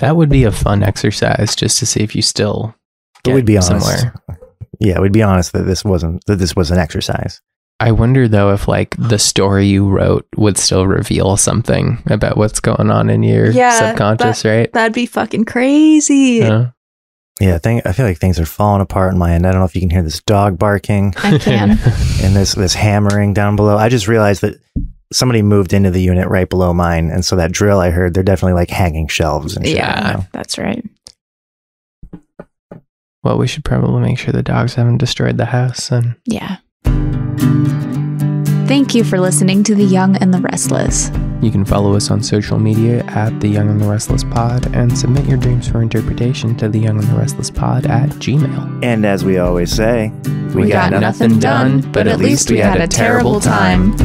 That would be a fun exercise just to see if you still But get we'd be honest. somewhere. Yeah, we'd be honest that this wasn't that this was an exercise. I wonder though if like the story you wrote would still reveal something about what's going on in your Yeah, subconscious, right? That'd be fucking crazy. Yeah. Yeah, thing, I feel like things are falling apart in my end. I don't know if you can hear this dog barking I can. *laughs* and this this hammering down below. I just realized that somebody moved into the unit right below mine, and so that drill I heard, they're definitely like hanging shelves and shit. yeah, now. that's right. well, we should probably make sure the dogs haven't destroyed the house and Yeah. Thank you for listening to The Jung and the Restless. You can follow us on social media at The Jung and the Restless Pod and submit your dreams for interpretation to The Jung and the Restless Pod at Gmail. And as we always say, We, got, nothing done, but at least we had a terrible time. And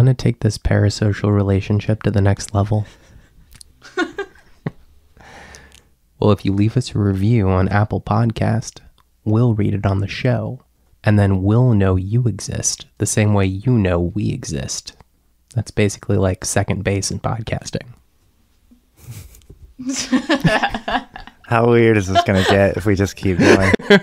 Want to take this parasocial relationship to the next level? *laughs* well, if you leave us a review on Apple Podcast, we'll read it on the show, and then we'll know you exist the same way you know we exist. That's basically like second base in podcasting. *laughs* how weird is this going to get if we just keep going? *laughs*